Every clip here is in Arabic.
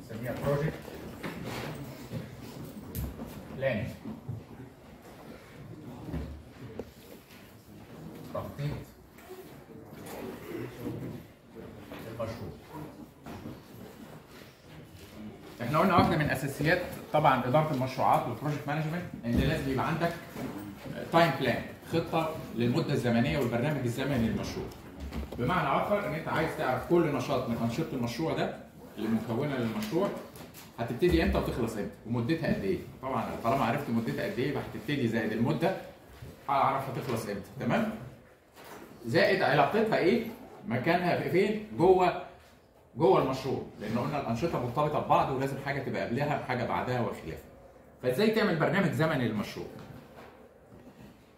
نسميها project plan تخطيط المشروع إحنا قلنا واحدة من أساسيات طبعا إدارة المشروعات وال project management إن لازم يبقى عندك time plan خطة للمدة الزمنية والبرنامج الزمني للمشروع. بمعنى آخر إن أنت عايز تعرف كل نشاط من أنشطة المشروع ده اللي مكونة للمشروع هتبتدي إمتى وتخلص إمتى؟ ومدتها قد إيه؟ طبعا طالما عرفت مدتها قد إيه يبقى هتبتدي زائد المدة هعرف هتخلص إمتى. تمام؟ زائد علاقتها إيه؟ مكانها في فين؟ جوه جوه المشروع. لأن قلنا الأنشطة مرتبطة ببعض ولازم حاجة تبقى قبلها وحاجة بعدها وخلافه فإزاي تعمل برنامج زمني للمشروع؟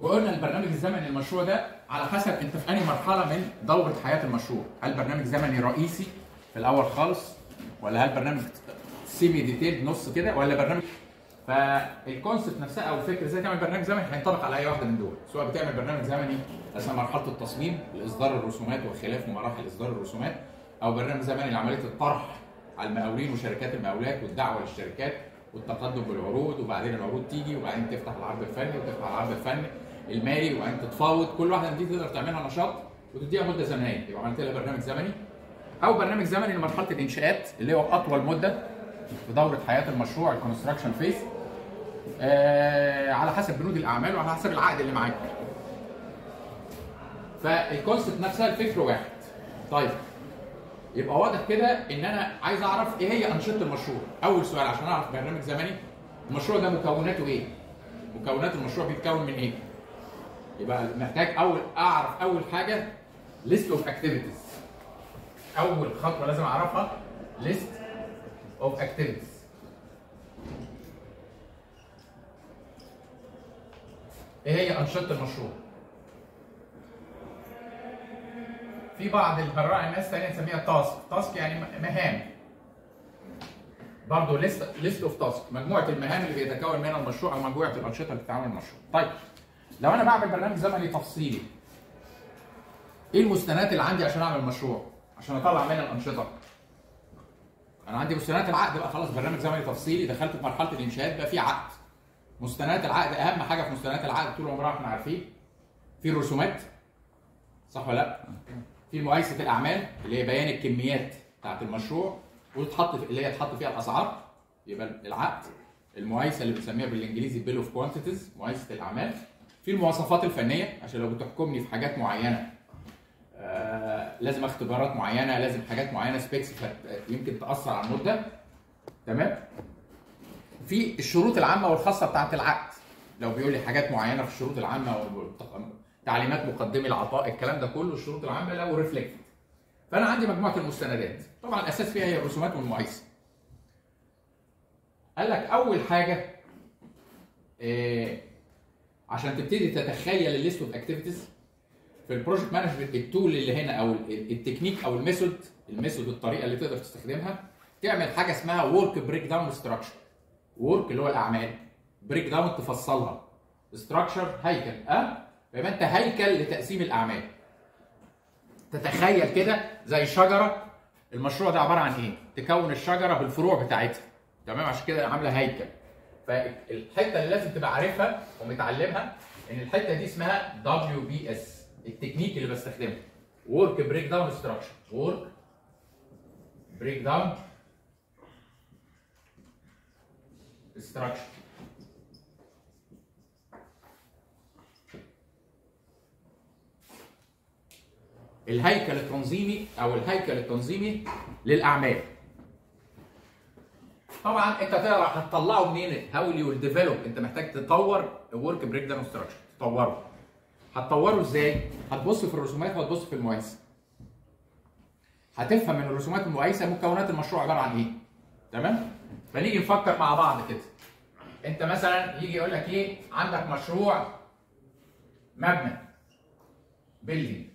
وقلنا البرنامج الزمني للمشروع ده على حسب انت في انهي مرحلة من دورة حياة المشروع. هل برنامج زمني رئيسي في الأول خالص ولا هل برنامج سيمي ديتيل نص كده ولا برنامج؟ فالكونسبت نفسها أو الفكرة إزاي تعمل برنامج زمني هينطبق على أي واحدة من دول. سواء بتعمل برنامج زمني أثناء مرحلة التصميم لإصدار الرسومات وخلاف مراحل إصدار الرسومات أو برنامج زمني لعملية الطرح على المقاولين وشركات المقاولات والدعوة للشركات والتقدم بالعروض وبعدين العروض تيجي وبعدين تفتح العرض الفني وتفتح العرض الفني. المالي وبعدين تتفاوض. كل واحدة من دي تقدر تعملها نشاط وتديها مده زمنيه يبقى عملت لها برنامج زمني. أو برنامج زمني لمرحلة الإنشاءات اللي هو أطول مدة في دورة حياة المشروع ال construction phase آه على حسب بنود الأعمال وعلى حسب العقد اللي معاك. فال concept نفسها الفكر واحد. طيب يبقى واضح كده إن أنا عايز أعرف إيه هي أنشطة المشروع. أول سؤال عشان أعرف برنامج زمني المشروع ده مكوناته إيه؟ مكونات المشروع بيتكون من إيه؟ يبقى محتاج اول أعرف أول حاجة list of activities أول خطوة لازم أعرفها list of activities إيه هي أنشطة المشروع؟ في بعض البراء الناس تانية نسميها task task يعني مهام. برضه list list of task مجموعة المهام اللي بيتكون منها المشروع أو مجموعة الأنشطة اللي بتتعمل المشروع. طيب. لو أنا بعمل برنامج زمني تفصيلي إيه المستندات اللي عندي عشان أعمل مشروع؟ عشان أطلع منها الأنشطة. أنا عندي مستندات العقد بقى خلاص برنامج زمني تفصيلي دخلت في مرحلة الإنشاءات بقى في عقد. مستندات العقد أهم حاجة في مستندات العقد طول عمرنا إحنا عارفين. في الرسومات صح ولا لأ؟ في مقايسه الأعمال اللي هي بيان الكميات بتاعت المشروع وتحط اللي هي تحط فيها الأسعار يبقى العقد. المقايسه اللي بنسميها بالإنجليزي bill of quantities مقايسه الأعمال. في المواصفات الفنية عشان لو بتحكمني في حاجات معينة آه لازم اختبارات معينة لازم حاجات معينة specs يمكن تأثر على المده تمام؟ في الشروط العامة والخاصة بتاعت العقد. لو بيقول لي حاجات معينة في الشروط العامة تعليمات مقدمي العطاء الكلام ده كله الشروط العامة لو reflect فأنا عندي مجموعة المستندات. طبعا الأساس فيها هي الرسومات والمقايسه قال لك أول حاجة إيه عشان تبتدي تتخيل ال list of activities في ال project management ال tool اللي هنا أو التكنيك أو ال method ال method الطريقة اللي تقدر تستخدمها تعمل حاجة اسمها work breakdown structure work اللي هو الأعمال breakdown تفصلها. structure هيكل أه؟ يبقى أنت هيكل لتقسيم الأعمال. تتخيل كده زي شجرة المشروع ده عبارة عن إيه؟ تكون الشجرة بالفروع بتاعتها. تمام؟ عشان كده عاملة هيكل. فالحتة اللي لازم تبقى عارفها ومتعلمها إن الحتة دي اسمها WBS ال technique اللي بستخدمه. work breakdown structure work breakdown structure الهيكل التنظيمي أو الهيكل التنظيمي للأعمال. طبعا أنت تقرا هتطلعه منين؟ how you develop أنت محتاج تطور ال work breakdown structure تطوره. هتطوره إزاي؟ هتبص في الرسومات وهتبص في المقايسه هتفهم من الرسومات المقايسه مكونات المشروع عبارة عن إيه. تمام؟ فنيجي نفكر مع بعض كده. أنت مثلا يجي يقول لك إيه؟ عندك مشروع مبنى. building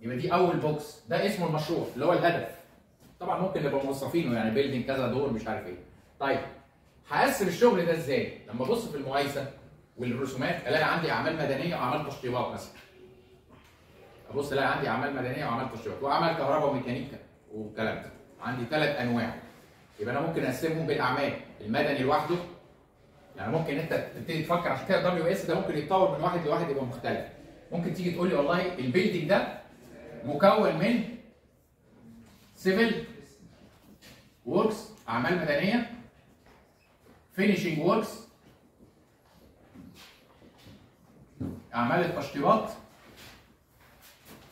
يبقى دي أول box ده اسمه المشروع اللي هو الهدف. طبعا ممكن نبقى موظفينه يعني building كذا دور مش عارف إيه. طيب هقسم الشغل ده إزاي؟ لما أبص في المقايسة والرسومات ألاقي عندي أعمال مدنية وأعمال تشطيبات مثلا. أبص ألاقي عندي أعمال مدنية وأعمال تشطيبات وأعمال كهرباء وميكانيكا والكلام ده. عندي ثلاث أنواع. يبقى أنا ممكن أقسمهم بالأعمال. المدني لوحده يعني ممكن أنت تبتدي تفكر عشان كده WBS ده ممكن يتطور من واحد لواحد يبقى مختلف. ممكن تيجي تقول لي والله ال building ده مكون من civil works أعمال مدنيه finishing works أعمال التشطيبات.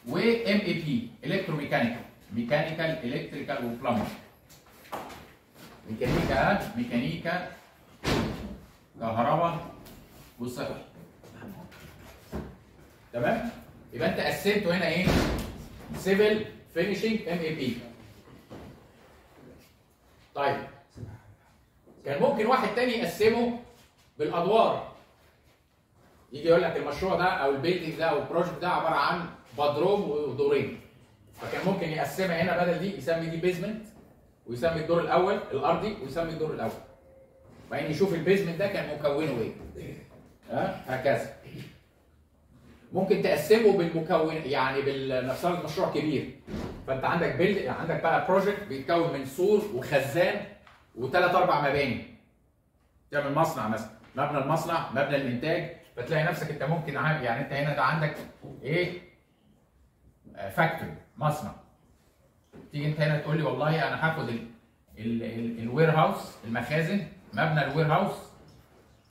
و MEP electromechanical mechanical electrical و plumber ميكانيكا ميكانيكا كهرباء وصحي تمام؟ يبقى أنت قسمته هنا إيه؟ civil finishing MEP طيب. كان ممكن واحد تاني يقسمه بالأدوار. يجي يقول لك المشروع ده أو ال building ده أو ال project ده عبارة عن بدروم ودورين. فكان ممكن يقسمها هنا بدل دي يسمي دي basement ويسمي الدور الأول الأرضي ويسمي الدور الأول. وبعدين يشوف ال basement ده كان مكونه إيه. ها؟ هكذا. ممكن تقسمه بالمكون يعني بالنفسها المشروع كبير. فانت عندك build عندك بقى project بيتكون من سور وخزان وثلاث أربع مباني. تعمل مصنع مثلا. مبنى المصنع مبنى الإنتاج. فتلاقي نفسك أنت ممكن عام يعني أنت هنا ده عندك إيه؟ factory مصنع. تيجي أنت هنا تقول لي والله أنا هاخد ال warehouse المخازن مبنى ال warehouse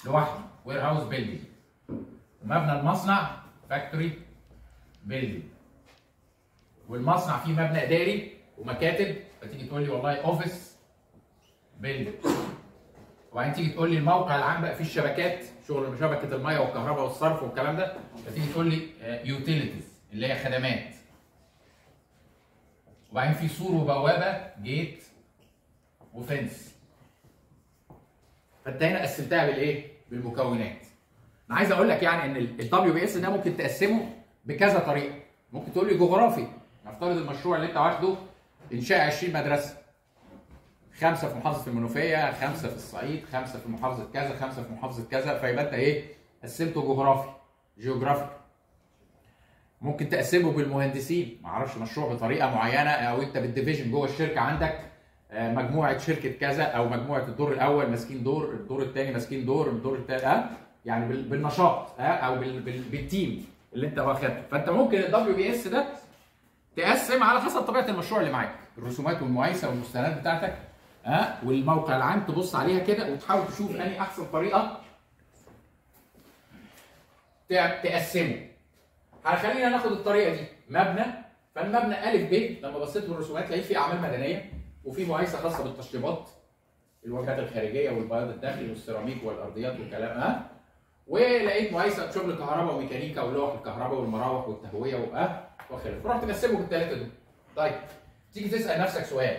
لوحده. warehouse building ومبنى المصنع factory building والمصنع فيه مبنى إداري ومكاتب فتيجي تقول لي والله office building وبعدين تيجي تقول لي الموقع العام بقى فيه الشبكات شغل شبكه المية والكهرباء والصرف والكلام ده فتيجي تقول لي utilities اللي هي خدمات وبعدين في سور وبوابة gate و fence فأنت هنا قسمتها بالإيه؟ بالمكونات. أنا عايز أقول لك يعني إن ال WBS ده ممكن تقسمه بكذا طريقة. ممكن تقول لي جغرافي نفترض المشروع اللي انت واخده إنشاء 20 مدرسة. خمسة في محافظة المنوفية، خمسة في الصعيد، خمسة في محافظة كذا، خمسة في محافظة كذا، فيبقى انت إيه؟ قسمته جغرافي geographic. ممكن تقسمه بالمهندسين، معرفش مشروع بطريقة معينة أو انت بال division جوه الشركة عندك مجموعة شركة كذا أو مجموعة الدور الأول ماسكين دور الدور الثاني ماسكين دور الدور الثالث ها يعني بالنشاط ها أو بال team اللي انت واخدها فانت ممكن ال WBS ده تقسم على حسب طبيعة المشروع اللي معاك. الرسومات والمقايسه والمستندات بتاعتك ها؟ والموقع العام تبص عليها كده وتحاول تشوف أنهي أحسن طريقة تقسمه. خلينا ناخد الطريقة دي. مبنى فالمبنى ألف ب لما بصيت للرسومات لقيت فيه أعمال مدنية وفي مقايسه خاصة بالتشطيبات الواجهات الخارجية والبياض الداخلي والسيراميك والأرضيات والكلام ها؟ ولقيت مقايسه شغل كهرباء وميكانيكا ولوح الكهرباء والمراوح والتهوية واه وخلافه رحت مقسمه بالثلاثه دول. طيب تيجي تسأل نفسك سؤال.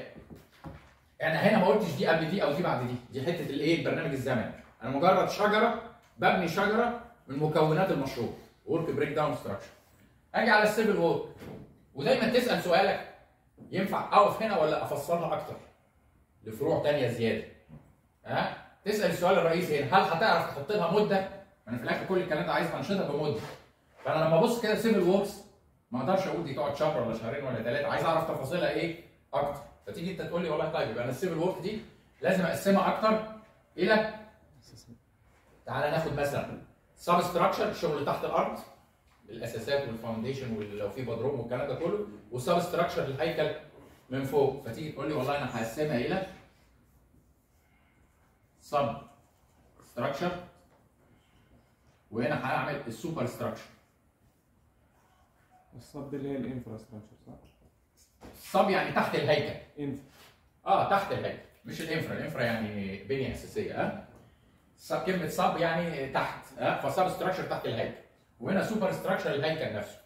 أنا هنا ما قلتش دي قبل دي أو دي بعد دي. دي حتة الايه البرنامج الزمني أنا مجرد شجرة ببني شجرة من مكونات المشروع work breakdown structure أجي على ال civil work ودايما تسأل سؤالك. ينفع أقف هنا ولا أفصلها أكتر؟ لفروع تانية زيادة. ها؟ تسأل السؤال الرئيسي هنا. هل هتعرف تحط لها مدة؟ أنا في الآخر كل الكلام ده عايز انشطها بمدة. فأنا لما أبص كده civil works ما أقدرش أقول دي تقعد شهر ولا شهرين ولا ثلاثة عايز اعرف تفاصيلها إيه أكتر. فتيجي انت تقول لي والله طيب يبقى أنا ال civil work دي لازم اقسمها أكتر. إلى تعالى ناخد مثلا substructure الشغل تحت الأرض الأساسات وال foundation ولو في بدروم والكلام ده كله وال substructure الهيكل من فوق. فتيجي تقول لي والله أنا هقسمها إلى substructure وهنا هعمل ال superstructure ال sub اللي هي ال infrastructure صح؟ ال sub يعني تحت الهيكل. infra آه تحت الهيكل مش ال infra ال infra يعني بنية أساسية ها sub كلمة sub يعني تحت ها ف substructure تحت الهيكل. وهنا superstructure الهيكل نفسه.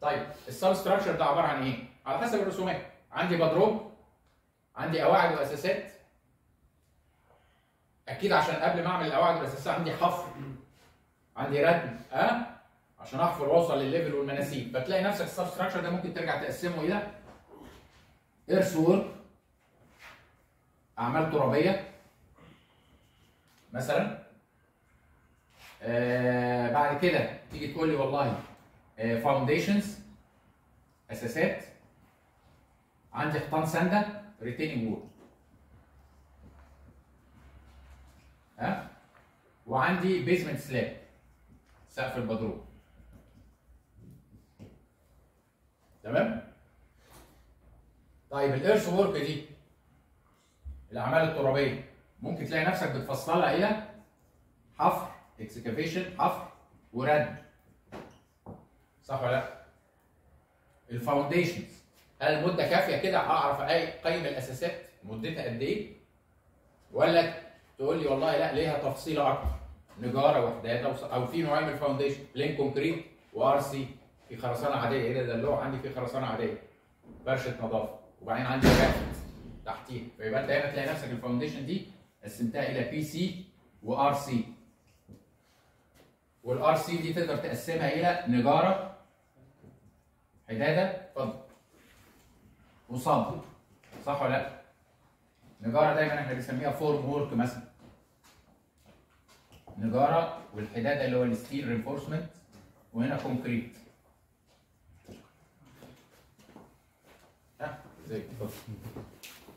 طيب ال substructure ده عبارة عن إيه؟ على حسب الرسومات. عندي بدروم عندي قواعد وأساسات. أكيد عشان قبل ما أعمل القواعد والأساسات عندي حفر عندي ردم ها أه؟ عشان احفر واوصل للل level والمناسيب. فتلاقي نفسك ال substructure ده ممكن ترجع تقسمه إلى earthwork أعمال ترابية مثلا. آه بعد كده تيجي تقول لي والله foundations أساسات. عندي حيطان ساندة retaining wall ها؟ وعندي basement slab سقف البدروم. تمام؟ طيب ال earthwork دي الأعمال الترابية ممكن تلاقي نفسك بتفصلها إلى حفر excavation حفر وردم صح ولا لأ؟ ال foundations هل المده كافية كده أعرف اقيم الأساسات؟ مدتها قد إيه؟ ولا تقول لي والله لأ ليها تفصيلة أكتر. نجارة وحدات أو في نوعين من ال foundation plain concrete و RC في خرسانة عادية. إيه ده؟ ده اللوح عندي في خرسانة عادية. فرشه نظافة. وبعدين عندي raft تحتيها. فيبقى أنت هنا تلاقي نفسك ال foundation دي قسمتها إلى PC و RC وال RC دي تقدر تقسمها إلى نجارة حدادة اتفضل وصب صح ولا لأ؟ نجارة دايما إحنا بنسميها formwork مثلا. نجارة والحدادة اللي هو ال steel reinforcement وهنا concrete ها زي اتفضل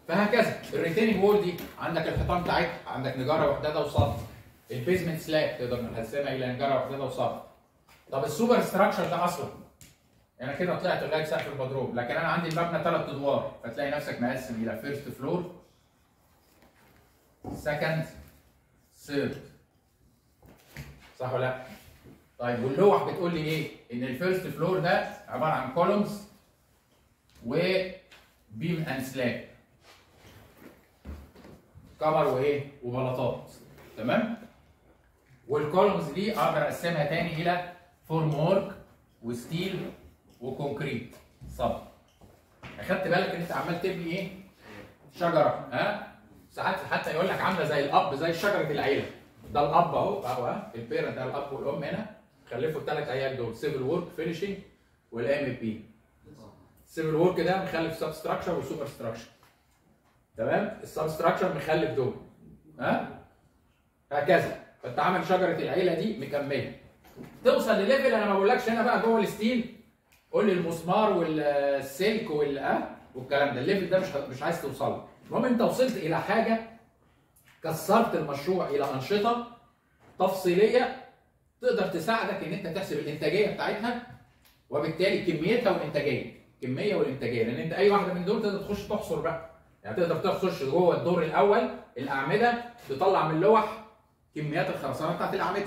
فهكذا. ال retaining wall دي عندك الحيطان بتاعتها عندك نجارة وحداده وصب ال basement slab تقدر نقسمها إلى نجارة وحداده وصب طب ال superstructure ده أصلا. أنا كده طلعت لغاية سقف البدروم. لكن أنا عندي المبنى ثلاث أدوار. فتلاقي نفسك مقسم إلى first floor second third صح ولا لأ؟ طيب واللوح بتقول لي إيه؟ إن ال first floor ده عبارة عن columns و beam and slab كمر وايه؟ وبلاطات تمام؟ وال columns دي أقدر اقسمها تاني إلى formwork و steel و concrete صب أخدت بالك إن أنت عمال تبني إيه؟ شجرة ها؟ ساعات حتى يقول لك عاملة زي الأب زي شجرة العيلة ده الأب أهو أهو ها؟ ال parent ده الأب والأم هنا خلفوا الثلاث عيال دول civil work finishing وال MEP ال civil work ده مخلف substructure و superstructure تمام؟ ال substructure مخلف دول. ها؟ هكذا. فانت عامل شجرة العيلة دي مكملة. توصل لل level أنا ما بقولكش هنا بقى جوه ال steel. قول لي المسمار والسلك وال والكلام ده. الليفل ده مش مش عايز توصل له. المهم انت وصلت إلى حاجة كسرت المشروع إلى أنشطة تفصيلية تقدر تساعدك إن أنت تحسب الإنتاجية بتاعتها وبالتالي كميتها والانتاجيه الكمية والإنتاجية لأن أنت أي واحدة من دول تقدر تخش تحصر بقى. يعني تقدر تخش جوه الدور الأول الأعمدة تطلع من اللوح كميات الخرسانة بتاعت الأعمدة.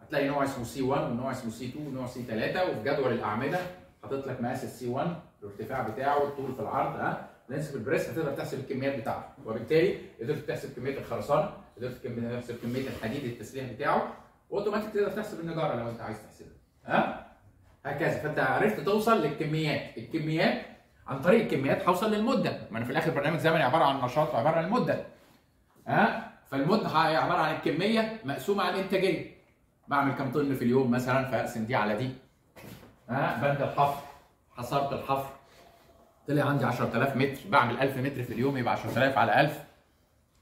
هتلاقي نوع اسمه C 1 ونوع اسمه C 2 ونوع C 3 وفي جدول الأعمدة حاطط لك مقاس ال C 1 الارتفاع بتاعه الطول في العرض ها؟ نسبة البريس هتقدر تحسب الكميات بتاعته. وبالتالي قدرت تحسب كمية الخرسانة قدرت تحسب كمية الحديد التسليح بتاعه وأوتوماتيك تقدر تحسب النجارة لو أنت عايز تحسبها ها؟ هكذا. فأنت عرفت توصل للكميات. الكميات عن طريق الكميات هوصل للمدة. ما أنا في الآخر برنامج زمني عبارة عن نشاط وعبارة عن المده ها؟ فالمده عبارة عن الكمية مقسومة على الإنتاجية. بعمل كام طن في اليوم مثلا؟ فاقسم دي على دي. ها؟ بند الحفر. حصرت الحفر. طلع عندي 10000 متر. بعمل 1000 متر في اليوم يبقى 10000 على 1000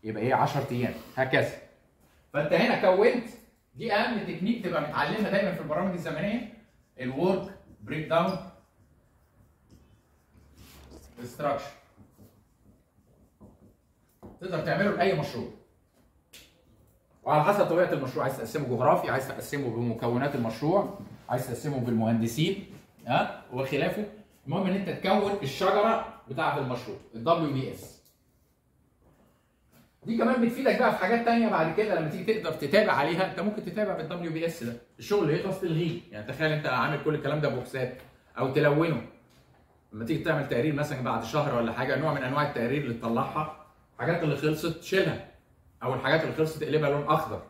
يبقى إيه؟ 10 أيام. هكذا. فأنت هنا كونت دي أهم تكنيك تبقى متعلمها دايما في البرامج الزمنية. ال work breakdown structure تقدر تعمله لأي مشروع. وعلى حسب طبيعة المشروع عايز تقسمه جغرافي عايز تقسمه بمكونات المشروع عايز تقسمه بالمهندسين ها وخلافه المهم إن أنت تكون الشجرة بتاعة المشروع ال WBS دي كمان بتفيدك بقى في حاجات تانية بعد كده لما تيجي تقدر تتابع عليها انت ممكن تتابع بال WBS ده. الشغل اللي يخلص تلغيه يعني تخيل انت عامل كل الكلام ده بوكسات أو تلونه. لما تيجي تعمل تقرير مثلا بعد شهر ولا حاجة نوع من انواع التقارير اللي تطلعها الحاجات اللي خلصت شيلها. أو الحاجات اللي خلصت تقلبها لون أخضر.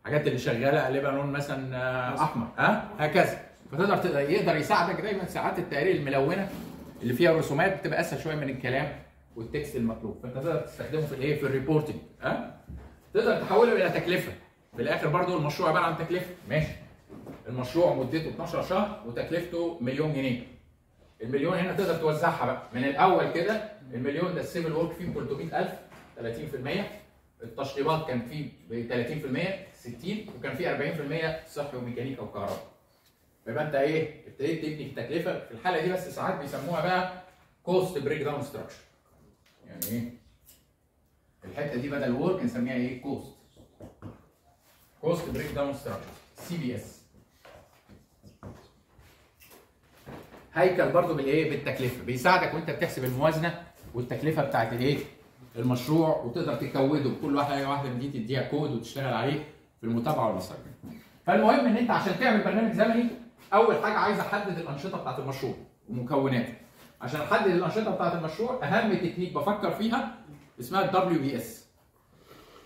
الحاجات اللي شغالة قلبها لون مثلا آه، أحمر. ها؟ أه؟ هكذا. فتقدر تقدر يقدر يساعدك دايما ساعات التقارير الملونة اللي فيها رسومات بتبقى أسهل شوية من الكلام. وال text المطلوب. فانت تقدر تستخدمه في الايه في ال reporting. ها؟ أه؟ تقدر تحوله إلى تكلفة. في الآخر برضو المشروع عبارة عن تكلفة. ماشي. المشروع مدته 12 شهر وتكلفته مليون جنيه. المليون هنا تقدر توزعها بقى. من الأول كده المليون ده ال civil work فيه 300000 30% التشطيبات كان فيه ب 30% 60 وكان فيه 40% صحي وميكانيكا وكهرباء. يبقى انت إيه؟ ابتديت تبني التكلفه في الحالة دي بس ساعات بيسموها بقى cost breakdown structure يعني إيه؟ الحتة دي بدل work نسميها إيه؟ cost cost breakdown structure CBS هيكل برضو بالإيه؟ بالتكلفة. بيساعدك وأنت بتحسب الموازنة والتكلفة بتاعت الإيه؟ المشروع وتقدر تكوده كل واحدة واحدة من دي تديها كود وتشتغل عليه في المتابعة والمصاريف فالمهم إن أنت عشان تعمل برنامج زمني أول حاجة عايز أحدد الأنشطة بتاعت المشروع ومكوناته عشان أحدد الأنشطة بتاعت المشروع أهم تكنيك بفكر فيها اسمها ال WBS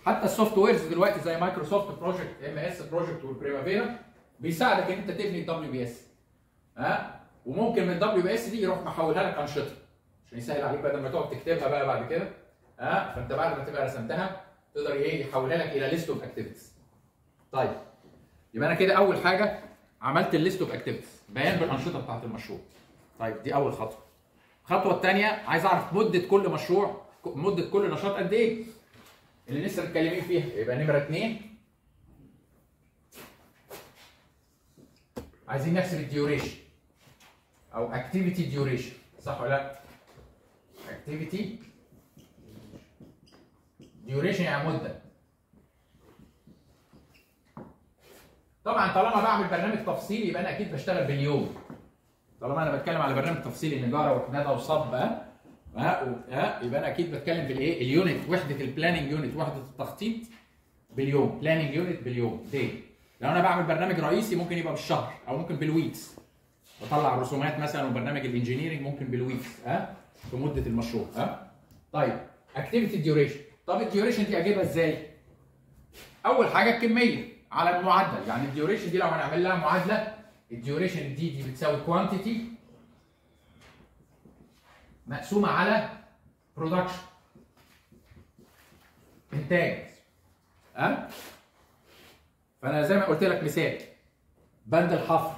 حتى ال softwares دلوقتي زي Microsoft Project MS Project وال Primavera بيساعدك إن أنت تبني ال WBS ها؟ وممكن من ال WBS دي يروح محولها لك أنشطة عشان يسهل عليك بدل ما تقعد تكتبها بقى بعد كده. ها؟ فأنت بعد ما تبقى رسمتها تقدر إيه يحولها لك إلى list of activities طيب يبقى أنا كده أول حاجة عملت ال list of activities بيان بالأنشطة بتاعت المشروع. طيب دي أول خطوة. الخطوه الثانية عايز أعرف مدة كل مشروع مدة كل نشاط قد إيه؟ اللي لسه متكلمين فيها. يبقى نمرة اثنين عايزين نحسب ال duration أو activity duration صح ولا لأ؟ activity duration يعني مدة. طبعا طالما بعمل برنامج تفصيلي يبقى أنا أكيد بشتغل باليوم. طالما أنا بتكلم على برنامج تفصيلي نجاره وحداده وصب ها؟ ها؟ يبقى أنا أكيد بتكلم بالايه ال unit وحدة ال planning unit وحدة التخطيط باليوم. planning unit باليوم دي لو أنا بعمل برنامج رئيسي ممكن يبقى بالشهر أو ممكن بال weeks بطلع رسومات مثلا وبرنامج ال engineering ممكن بال weeks ها؟ في مدة المشروع ها؟ طيب activity duration طب الديوريشن دي أجيبها إزاي؟ أول حاجة الكمية على المعدل. يعني الديوريشن دي لو هنعمل لها معادلة الديوريشن دي دي بتساوي quantity مقسومة على production إنتاج. ها؟ فأنا زي ما قلت لك مثال. بند الحفر.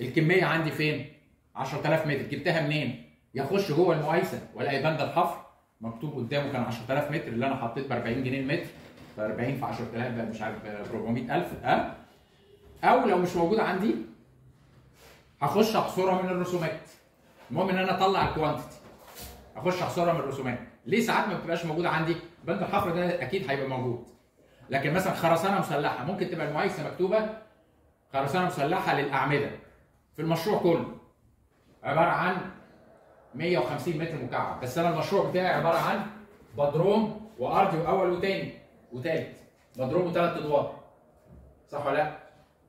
الكمية عندي فين؟ 10000 متر. جبتها منين؟ يخش جوه المقايسه وألاقي بند الحفر مكتوب قدامه كان 10000 متر. اللي أنا حطيت ب 40 جنيه المتر. ف 40 في 10000 بقى مش عارف ب 400000 ها؟ أو لو مش موجود عندي هخش احصرها من الرسومات. المهم إن أنا أطلع الكوانتيتي اخش احصرها من الرسومات. ليه ساعات ما بتبقاش موجودة عندي؟ بند الحفر ده أكيد هيبقى موجود. لكن مثلا خرسانة مسلحة ممكن تبقى المقايسه مكتوبة خرسانة مسلحة للأعمدة في المشروع كله. عبارة عن 150 متر مكعب. بس أنا المشروع بتاعي عبارة عن بدروم وأرضي وأول وتاني وتالت. بدروم وثلاث أدوار. صح ولا لأ؟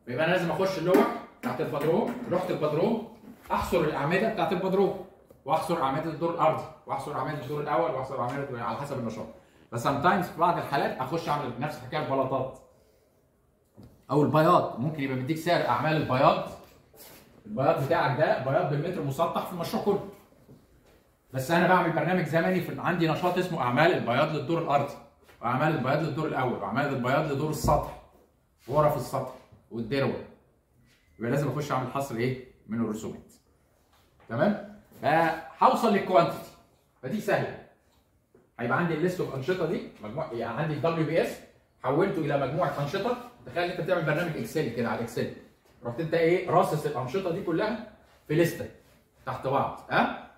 يبقى أنا لازم أخش اللوح تحت البدروم لوحه البدروم أحصر الأعمدة بتاعت البدروم وأحصر أعمدة الدور الأرضي وأحصر أعمدة الدور الأول وأحصر أعمدة على حسب النشاط. بس sometimes في بعض الحالات أخش أعمل نفس حكاية البلاطات. أو البياض ممكن يبقى مديك سعر أعمال البياض. البياض بتاعك ده بياض بالمتر مسطح في المشروع كله. بس أنا بعمل برنامج زمني في عندي نشاط اسمه أعمال البياض للدور الأرضي وأعمال البياض للدور الأول وأعمال البياض لدور السطح غرف السطح والدروه يبقى لازم أخش أعمل حصر إيه؟ من الرسومات. تمام؟ فهوصل لل quantity فدي سهلة. هيبقى عندي ال list of أنشطة دي مجموعه يعني عندي ال WBS حولته إلى مجموعة أنشطة. تخيل أنت بتعمل برنامج Excel كده على ال Excel رحت أنت إيه؟ راصص الأنشطة دي كلها في لسته تحت بعض. ها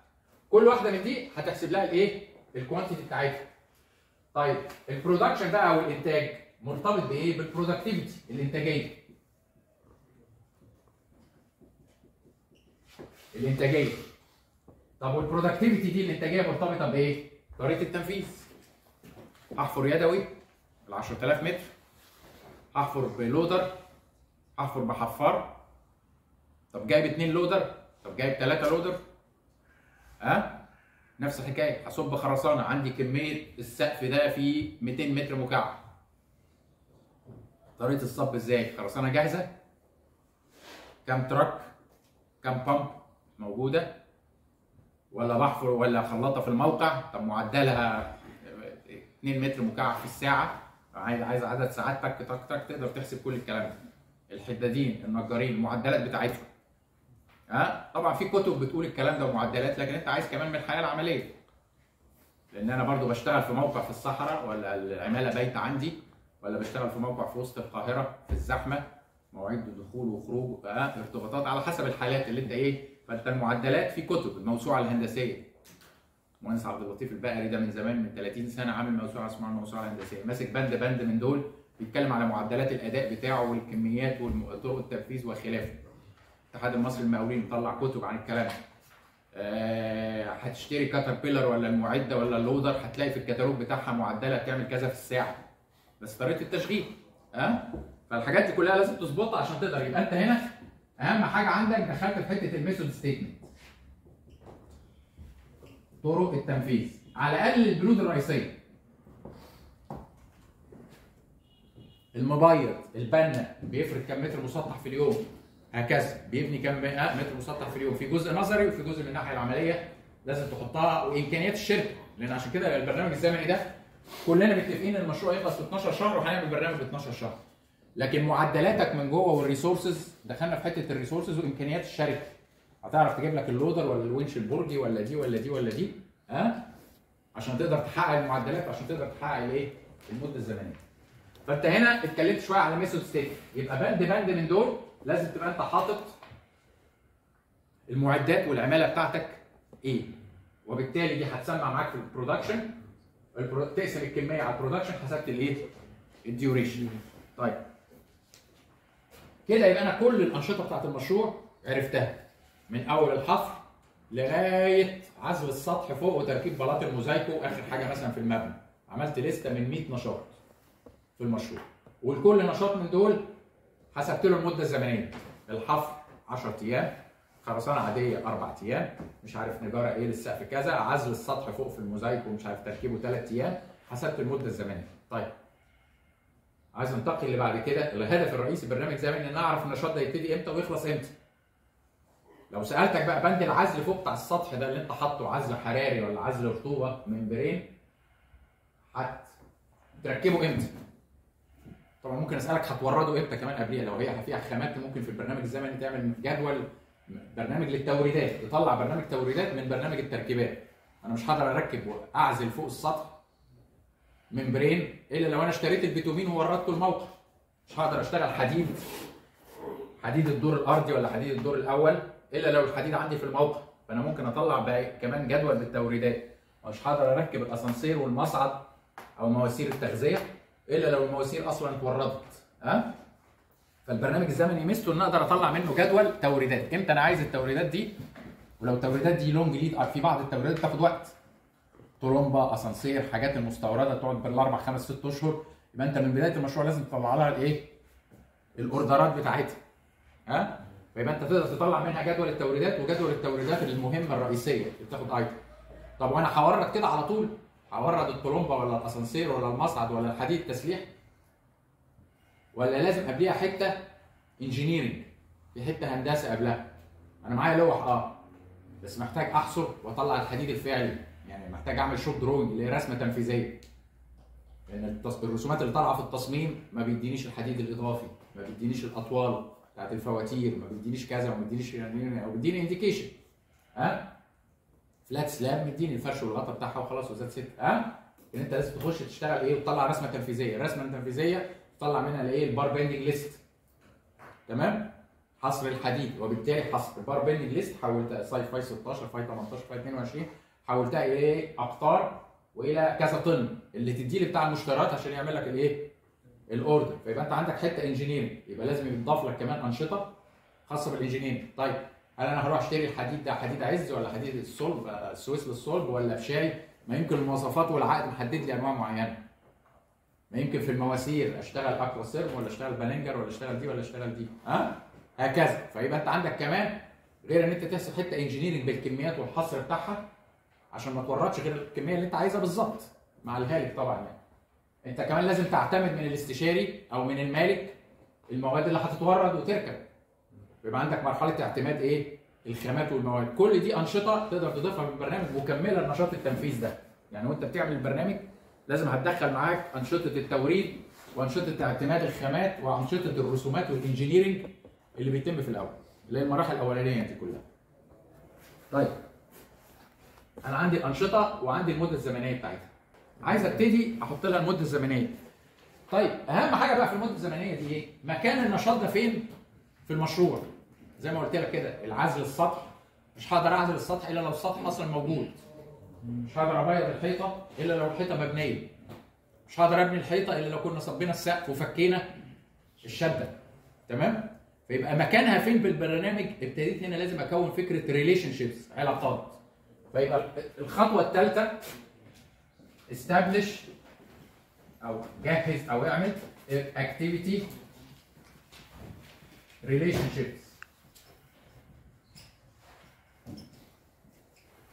كل واحدة من دي هتحسب لها الإيه؟ ال quantity بتاعتها. طيب ال production بقى أو الانتاج مرتبط بإيه؟ بال productivity الإنتاجية. الانتاجيه طب وال productivity دي الانتاجيه مرتبطة بإيه؟ طريقة التنفيذ. أحفر يدوي ال 10000 متر. أحفر بلودر. أحفر بحفار. طب جايب اتنين لودر. طب جايب ثلاثة لودر. ها؟ أه؟ نفس الحكاية. هصب خرسانة. عندي كمية السقف ده فيه 200 متر مكعب. طريقة الصب إزاي؟ خرسانة جاهزة. كام truck؟ كام pump موجودة؟ ولا بحفر ولا خلاطة في الموقع؟ طب معدلها 2 متر مكعب في الساعة. عايز عدد ساعات تك تك تك تقدر تحسب كل الكلام ده. الحدادين النجارين المعدلات بتاعتهم. ها؟ طبعا في كتب بتقول الكلام ده ومعدلات لكن انت عايز كمان من الحياة العملية. لأن أنا برضو بشتغل في موقع في الصحراء ولا العمالة بايته عندي ولا بشتغل في موقع في وسط القاهرة في الزحمة مواعيد دخول وخروج ارتباطات على حسب الحالات اللي انت إيه فانت المعدلات في كتب الموسوعة الهندسية. مهندس عبد اللطيف البقري ده من زمان من 30 سنة عامل موسوعة اسمها الموسوعة الهندسية. ماسك بند بند من دول بيتكلم على معدلات الأداء بتاعه والكميات وطرق التنفيذ وخلافه. الاتحاد المصري للمقاولين مطلع كتب عن الكلام ده. آه، هتشتري Caterpillar ولا المعدة ولا اللودر؟ هتلاقي في الكتالوج بتاعها معدلة تعمل كذا في الساعة. بس طريقة التشغيل ها؟ أه؟ فالحاجات دي كلها لازم تظبطها عشان تقدر يبقى انت هنا أهم حاجة عندك دخلت في حتة ال method statement طرق التنفيذ. على الأقل البنود الرئيسية. المبيض البنا بيفرد كم متر مسطح في اليوم. هكذا. بيبني كم متر مسطح في اليوم. في جزء نظري وفي جزء من الناحية العملية لازم تحطها. وإمكانيات الشركة. لأن عشان كده البرنامج الزمني ده كلنا متفقين إن المشروع يخلص في 12 شهر وهنعمل برنامج ب 12 شهر. لكن معدلاتك من جوه وال resources دخلنا في حتة ال resources وإمكانيات الشركة. هتعرف تجيب لك اللودر ولا الونش البرجي ولا دي ولا دي ولا دي؟ ها؟ عشان تقدر تحقق المعدلات وعشان تقدر تحقق الإيه؟ المدة الزمنية. فأنت هنا اتكلمت شوية على method state يبقى بند بند من دول لازم تبقى أنت حاطط المعدات والعمالة بتاعتك إيه؟ وبالتالي دي هتسمع معاك في ال production ال pro- تقسم الكمية على ال production حسبت الإيه؟ ال duration طيب. كده يبقى أنا كل الأنشطة بتاعت المشروع عرفتها. من أول الحفر لغاية عزل السطح فوق وتركيب بلاط الموزايكو اخر حاجة مثلا في المبنى. عملت لستة من 100 نشاط في المشروع. ولكل نشاط من دول حسبت له المده الزمنيه الحفر 10 أيام خرسانة عادية أربع أيام مش عارف نجارة إيه للسقف كذا عزل السطح فوق في الموزايك ومش عارف تركيبه ثلاث أيام حسبت المدة الزمنية. طيب عايز انتقل اللي بعد كده. الهدف الرئيسي برنامج زمني إن أعرف النشاط ده يبتدي إمتى ويخلص إمتى. لو سألتك بقى بند العزل فوق بتاع السطح ده اللي أنت حاطه عزل حراري ولا عزل رطوبة ممبرين هتركبه إمتى؟ طبعا ممكن أسألك هتورده إمتى كمان قبليها؟ لو هي فيها خامات ممكن في البرنامج الزمني تعمل جدول برنامج للتوريدات تطلع برنامج توريدات من برنامج التركيبات. أنا مش هقدر أركب وأعزل فوق السطح membrane إلا لو أنا اشتريت البيتومين ووردته الموقع مش هقدر اشتغل حديد حديد الدور الأرضي ولا حديد الدور الأول إلا لو الحديد عندي في الموقع فأنا ممكن أطلع بقى كمان جدول بالتوريدات. مش هقدر أركب الأسانسير والمصعد أو مواسير التغذية إلا لو المواسير أصلا اتوردت. ها؟ فالبرنامج الزمني ميزته إن أقدر أطلع منه جدول توريدات. إمتى أنا عايز التوريدات دي؟ ولو التوريدات دي long lead في بعض التوريدات بتاخد وقت. طرمبه أسانسير حاجات المستوردة تقعد بالاربع خمس ست أشهر. يبقى أنت من بداية المشروع لازم تطلع لها الإيه؟ الأوردرات بتاعتها. ها؟ فيبقى أنت تقدر تطلع منها جدول التوريدات وجدول التوريدات المهمة الرئيسية اللي بتاخد time طب وأنا هورد كده على طول؟ هورد الطرمبه ولا الأسانسير ولا المصعد ولا الحديد تسليح؟ ولا لازم قبليها حتة engineering في حتة هندسة قبلها؟ أنا معايا لوح آه. بس محتاج أحصر وأطلع الحديد الفعلي. محتاج اعمل shop drawing اللي هي رسمه تنفيذية. لأن الرسومات اللي طالعة في التصميم ما بيدينيش الحديد الإضافي ما بيدينيش الأطوال بتاعت الفواتير ما بيدينيش كذا وما بيدينيش يعني أو بيديني indication ها؟ flat slab مديني الفرش والغطا بتاعها وخلاص وزاد ست. ها؟ ان أنت لازم تخش تشتغل إيه؟ وتطلع رسمة تنفيذية. الرسمه التنفيذيه تطلع منها الإيه؟ ال bar bending list تمام؟ حصر الحديد وبالتالي حصر ال bar bending list حولتها say phi 16 phi 18 phi 22 حولتها إلى إيه؟ اقطار وإلى كذا طن. اللي تدي لي بتاع المشتريات عشان يعمل لك الإيه؟ ال order. فيبقى أنت عندك حتة engineering يبقى لازم يتضاف لك كمان أنشطة خاصة بال engineering طيب هل أنا هروح أشتري الحديد ده حديد عز ولا حديد الصلب آه، السويس للصلب ولا بشاي ما يمكن المواصفات والعقد محدد لي أنواع معينة. ما يمكن في المواسير أشتغل Aquatherm ولا أشتغل Banninger ولا أشتغل دي ولا أشتغل دي ها؟ هكذا. فيبقى أنت عندك كمان غير إن أنت تحسب حتة engineering بالكميات والحصر بتاعها عشان ما توردش غير الكمية اللي انت عايزها بالظبط. مع الهالك طبعا يعني. انت كمان لازم تعتمد من الاستشاري أو من المالك المواد اللي هتتورد وتركب. يبقى عندك مرحلة اعتماد إيه؟ الخامات والمواد. كل دي أنشطة تقدر تضيفها في البرنامج مكملة لنشاط التنفيذ ده. يعني وأنت بتعمل البرنامج لازم هتدخل معاك أنشطة التوريد وأنشطة اعتماد الخامات وأنشطة الرسومات وال engineering اللي بيتم في الأول. اللي هي المراحل الأولانية دي كلها. طيب. أنا عندي الانشطه وعندي المده الزمنيه بتاعتها. عايز ابتدي أحط لها المده الزمنيه. طيب اهم حاجة بقى في المده الزمنيه دي إيه؟ مكان النشاط ده فين؟ في المشروع. زي ما قلت لك كده العزل السطح. مش هقدر اعزل السطح إلا لو السطح أصلا موجود. مش هقدر أبيض الحيطة إلا لو الحيطة مبنية. مش هقدر أبني الحيطة إلا لو كنا صبينا السقف وفكينا الشدة. تمام؟ فيبقى مكانها فين بالبرنامج ابتديت هنا لازم أكون فكرة relationships علاقات. فيبقى الخطوة الثالثه establish أو جهز أو اعمل activity relationships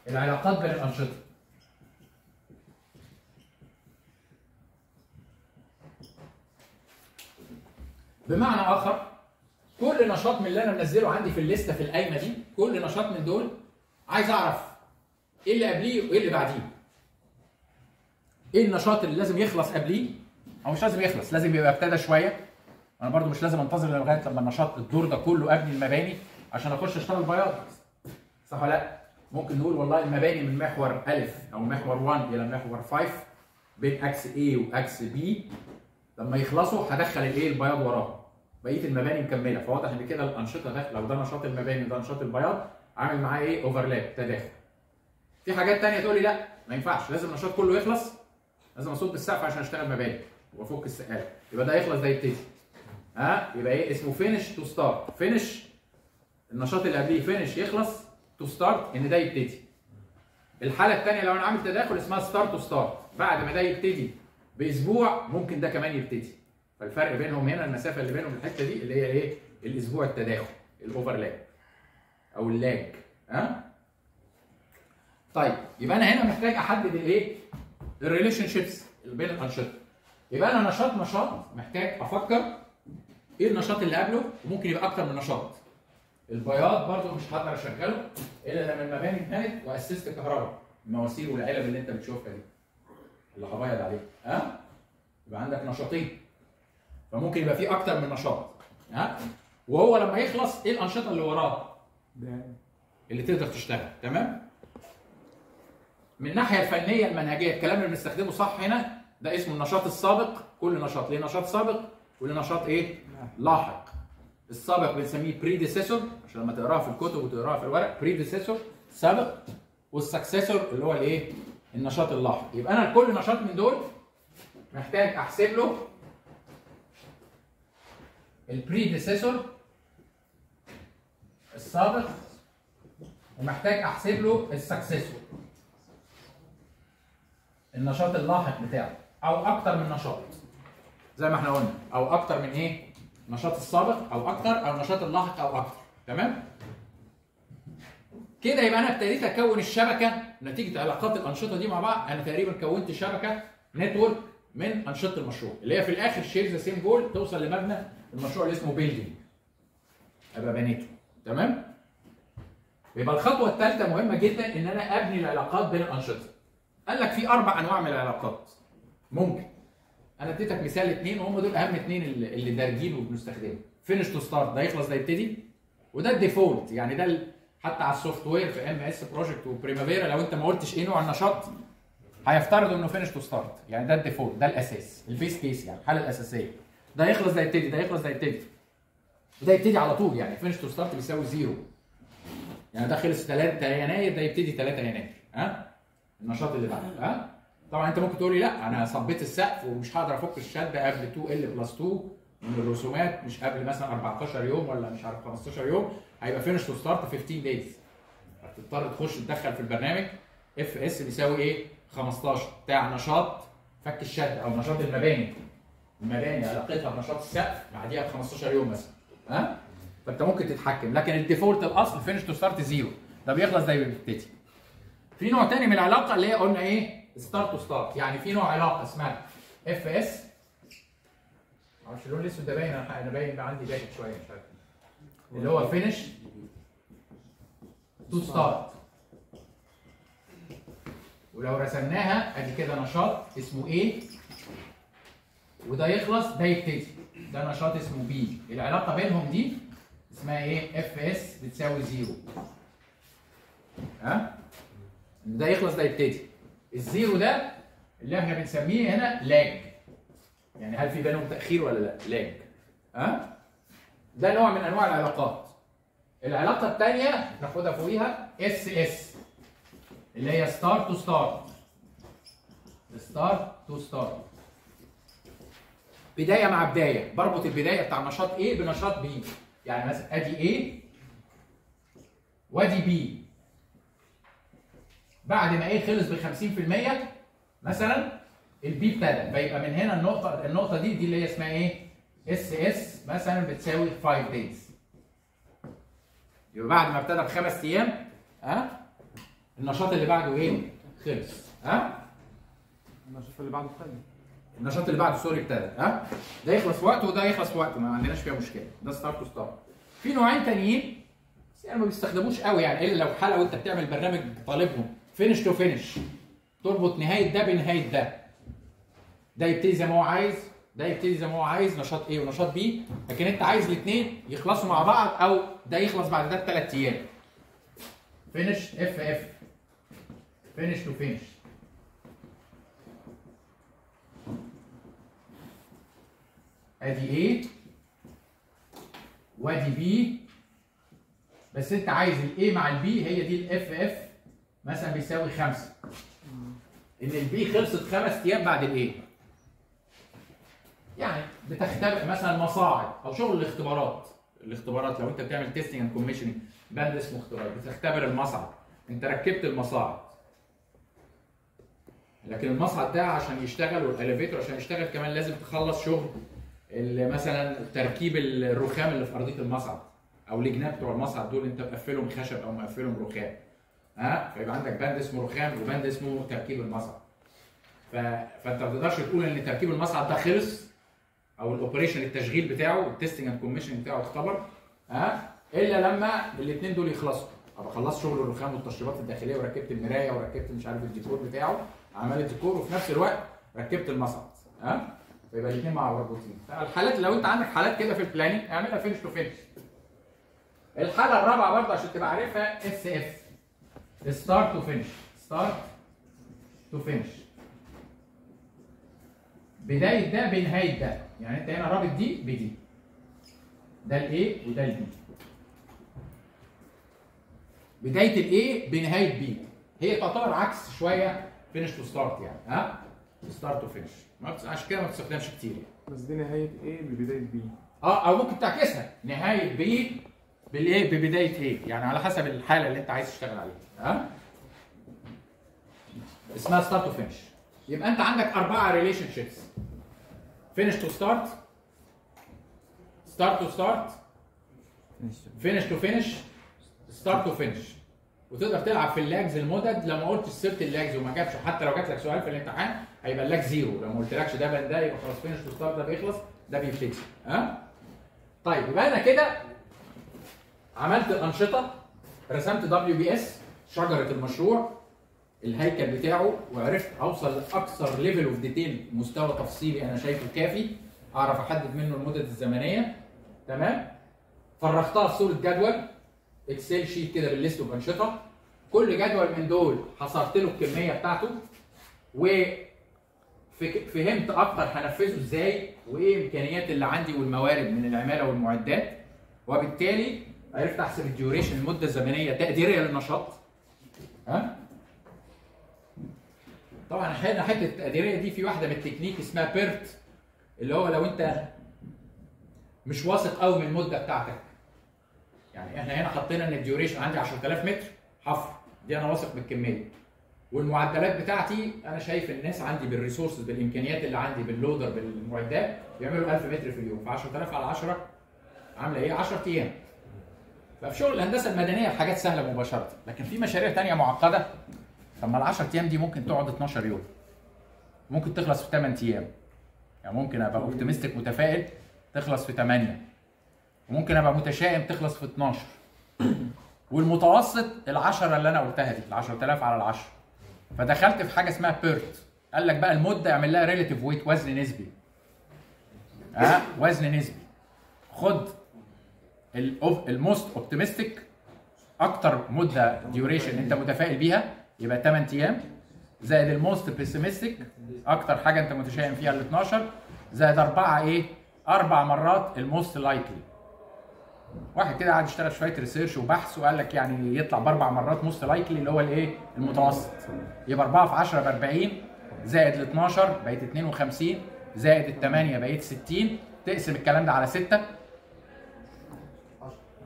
العلاقات بين الأنشطة. بمعنى آخر كل نشاط من اللي أنا منزله عندي في الليستة في القايمة دي كل نشاط من دول عايز أعرف إيه اللي قبليه وإيه اللي بعديه؟ إيه النشاط اللي لازم يخلص قبليه؟ أو مش لازم يخلص لازم يبقى ابتدى شوية. أنا برضو مش لازم أنتظر لغاية لما النشاط الدور ده كله ابني المباني عشان أخش أشتغل بياض. صح ولا لأ؟ ممكن نقول والله المباني من محور ألف أو محور 1 إلى محور 5 بين إكس A واكس B. لما يخلصوا هدخل الايه البياض وراهم بقية المباني مكملة. فواضح إن كده الأنشطة ده لو ده نشاط المباني وده نشاط البياض عامل معاه إيه؟ overlap تداخل. في حاجات تانية تقول لي لا ما ينفعش. لازم النشاط كله يخلص. لازم اصب السقف عشان أشتغل مباني وأفك السقاله يبقى ده يخلص ده يبتدي. ها؟ يبقى إيه؟ اسمه finish to start finish النشاط اللي قبليه finish يخلص to start إن ده يبتدي. الحالة الثانية لو أنا عامل تداخل اسمها start to start بعد ما ده يبتدي بأسبوع ممكن ده كمان يبتدي. فالفرق بينهم هنا المسافة اللي بينهم الحتة دي اللي هي إيه؟ الأسبوع التداخل ال overlap أو ال lag ها؟ طيب يبقى أنا هنا محتاج أحدد الايه الريليشن شيبس اللي بين الأنشطة. يبقى أنا نشاط نشاط محتاج أفكر إيه النشاط اللي قبله وممكن يبقى أكتر من نشاط. البياض برضو مش هقدر أشغله إلا لما المباني اتبنت وأسست كهرباء المواسير والعلب اللي أنت بتشوفها دي. اللي هبيض عليها ها؟ يبقى عندك نشاطين. فممكن يبقى في أكتر من نشاط. ها؟ وهو لما يخلص إيه الأنشطة اللي وراه؟ اللي تقدر تشتغل. تمام؟ من الناحية الفنية المنهجية الكلام اللي بنستخدمه صح هنا ده اسمه النشاط السابق. كل نشاط ليه نشاط سابق وليه نشاط إيه؟ لاحق. السابق بنسميه predecessor عشان لما تقراها في الكتب وتقراها في الورق predecessor سابق وال successor اللي هو الإيه؟ النشاط اللاحق. يبقى أنا كل نشاط من دول محتاج أحسب له ال predecessor السابق ومحتاج أحسب له ال successor النشاط اللاحق بتاعه أو أكتر من نشاط. زي ما إحنا قلنا أو أكتر من إيه؟ نشاط السابق أو أكتر أو نشاط اللاحق أو أكتر. تمام؟ كده يبقى أنا ابتديت أكون الشبكة نتيجة علاقات الأنشطة دي مع بعض. أنا تقريبا كونت شبكة network من أنشطة المشروع اللي هي في الآخر share the same goal توصل لمبنى المشروع اللي اسمه building أبقى بنيته. تمام؟ يبقى الخطوة الثالثه مهمة جدا إن أنا أبني العلاقات بين الأنشطة. قال لك في أربع أنواع من العلاقات. ممكن. أنا اديتك مثال اثنين وهم دول أهم اثنين اللي دارجين وبنستخدمهم. finish to start ده يخلص ده يبتدي. وده ال default يعني ده حتى على ال software في MS Project و Primavera لو أنت ما قلتش إيه نوع النشاط هيفترض إنه finish to start يعني ده ال default ده الأساس. ال base case يعني الحالة الأساسية. ده يخلص ده يبتدي ده يخلص ده يبتدي. ده يبتدي على طول يعني finish to start بيساوي zero يعني ده خلص 3 يناير ده يبتدي 3 يناير. ها؟ النشاط اللي بعده ها؟ طبعا أنت ممكن تقول لي لا أنا صبيت السقف ومش هقدر أفك الشده قبل 2 ال plus 2 من الرسومات مش قبل مثلا 14 يوم ولا مش عارف 15 يوم هيبقى finish to start 15 days هتضطر تخش تدخل في البرنامج FS بيساوي إيه؟ 15 بتاع نشاط فك الشدة أو نشاط المباني. المباني علاقتها بنشاط السقف بعديها ب 15 يوم مثلا ها؟ فأنت ممكن تتحكم لكن ال default الأصل finish to start zero ده بيخلص ده بيبتدي في نوع تاني من العلاقة اللي هي قلنا إيه؟ start to start يعني في نوع علاقة اسمها FS معرفش اللون الأسود ده باين أنا باين عندي باهت شوية مش عارف. اللي هو finish to start ولو رسمناها أدي كده نشاط اسمه A وده يخلص ده يبتدي. ده نشاط اسمه B العلاقة بينهم دي اسمها إيه؟ FS بتساوي zero ها؟ ده يخلص ده يبتدي. ال zero ده اللي إحنا بنسميه هنا lag. يعني هل في بينهم تأخير ولا لا؟ lag. ها؟ ده نوع من أنواع العلاقات. العلاقة الثانية ناخدها فوقيها SS اللي هي start to start start to start بداية مع بداية. بربط البداية بتاع نشاط A بنشاط B. يعني مثلا أدي A وأدي B. بعد ما A خلص ب 50% مثلا ال B ابتدى. فيبقى من هنا النقطة النقطة دي دي اللي هي اسمها إيه؟ SS مثلا بتساوي 5 days يبقى بعد ما ابتدى بخمس أيام ها؟ النشاط اللي بعده إيه؟ خلص ها؟ النشاط اللي بعده الثاني النشاط اللي بعده sorry ابتدى ها؟ ده يخلص في وقت وده يخلص في وقت ما عندناش فيها مشكلة. ده start to start في نوعين تانيين بس يعني ما بيستخدموش قوي يعني إلا لو حلقة وأنت بتعمل برنامج طالبهم. finish to finish تربط نهاية ده بنهاية ده. ده يبتدي زي ما هو عايز ده يبتدي زي ما هو عايز نشاط A ونشاط B لكن انت عايز الاثنين يخلصوا مع بعض أو ده يخلص بعد ده بثلاث أيام. finish FF finish to finish أدي A وأدي B بس انت عايز ال A مع ال B هي دي ال FF مثلا بيساوي خمسة. إن ال B خلصت خمس أيام بعد ال A يعني بتختبر مثلا مصاعد أو شغل الاختبارات. الاختبارات لو أنت بتعمل testing and commissioning بند اسمه اختبار بتختبر المصعد أنت ركبت المصاعد لكن المصعد ده عشان يشتغل وال elevator عشان يشتغل كمان لازم تخلص شغل مثلا تركيب الرخام اللي في أرضية المصعد أو الجناب بتوع المصعد دول أنت مقفلهم خشب أو مقفلهم رخام. ها؟ فيبقى عندك بند اسمه رخام وبند اسمه تركيب المصعد ف... فانت ما تقدرش تقول إن تركيب المصعد ده خلص أو ال operation التشغيل بتاعه ال testing and commission بتاعه اختبر ها؟ إلا لما الاثنين دول يخلصوا. أبقى خلصت شغل الرخام والتشطيبات الداخلية وركبت المراية وركبت مش عارف الديكور بتاعه عملت ديكور وفي نفس الوقت ركبت المصعد ها؟ فيبقى الاثنين مع مربوطين فالحالات لو أنت عندك حالات كده في ال planning اعملها finish to finish الحالة الرابعة برضه عشان تبقى عارفها SF start to finish start to finish بداية ده بنهايه ده. يعني انت هنا رابط دي بدي. ده ال A وده ال B بداية ال A بنهايه B هي تعتبر عكس شوية finish to start يعني. ها؟ start to finish عشان كده ما بتستخدمش كتير يعني. بس دي نهاية A ببداية B آه أو ممكن تعكسها. نهاية B بالايه؟ ببداية A؟ يعني على حسب الحالة اللي انت عايز تشتغل عليها. ها؟ اسمها start to finish يبقى انت عندك أربعة relationships finish to start start to start finish to finish start to finish وتقدر تلعب في ال lags المدد. لو ما قلتش سيره ال lags وما جابش حتى لو جات لك سؤال في الامتحان هيبقى ال lag zero لو ما قلتلكش ده بان ده يبقى خلاص finish to start ده بيخلص ده بيبتدي. ها؟ طيب يبقى أنا كده عملت الانشطه رسمت WBS شجرة المشروع الهيكل بتاعه وعرفت أوصل لأكثر level of detail مستوى تفصيلي أنا شايفه كافي أعرف أحدد منه المدد الزمنية. تمام؟ فرغتها في صورة جدول Excel sheet كده بال list of أنشطة. كل جدول من دول حصرت له الكمية بتاعته وفهمت أكتر هنفذه إزاي وإيه الامكانيات اللي عندي والموارد من العمالة والمعدات. وبالتالي عرفت أحسب ال duration المدة الزمنية تقديريه للنشاط ها؟ طبعا هنا حتة التقديرية دي في واحدة من التكنيك اسمها PERT اللي هو لو أنت مش واثق قوي من المدة بتاعتك. يعني إحنا هنا حطينا إن ال duration عندي 10000 متر حفر. دي أنا واثق بالكمية. والمعدلات بتاعتي أنا شايف الناس عندي بال resources بالإمكانيات اللي عندي باللودر بالمعدات بيعملوا 1000 متر في اليوم. ف 10000 على 10 عاملة إيه؟ 10 أيام. ففي شغل الهندسة المدنية الحاجات سهلة مباشرة لكن في مشاريع تانية معقدة طب ما ال 10 أيام دي ممكن تقعد 12 يوم. ممكن تخلص في 8 أيام. يعني ممكن أبقى optimistic متفائل تخلص في 8 وممكن أبقى متشائم تخلص في 12 والمتوسط ال 10 اللي أنا قلتها دي ال 10000 على ال 10 فدخلت في حاجة اسمها PERT قال لك بقى المدة اعمل لها relative weight وزن نسبي. ها؟ وزن نسبي. خد ال most optimistic أكتر مدة duration أنت متفائل بيها يبقى 8 أيام زائد ال most pessimistic أكتر حاجة أنت متشائم فيها ال 12 زائد أربعة إيه؟ أربع مرات ال most likely. واحد كده قعد اشتغل شوية research وبحث وقال لك يعني يطلع بأربع مرات most likely اللي هو الإيه؟ المتوسط. يبقى 4 في 10 ب 40 زائد ال 12 بقت 52 زائد ال 8 بقت 60 تقسم الكلام ده على 6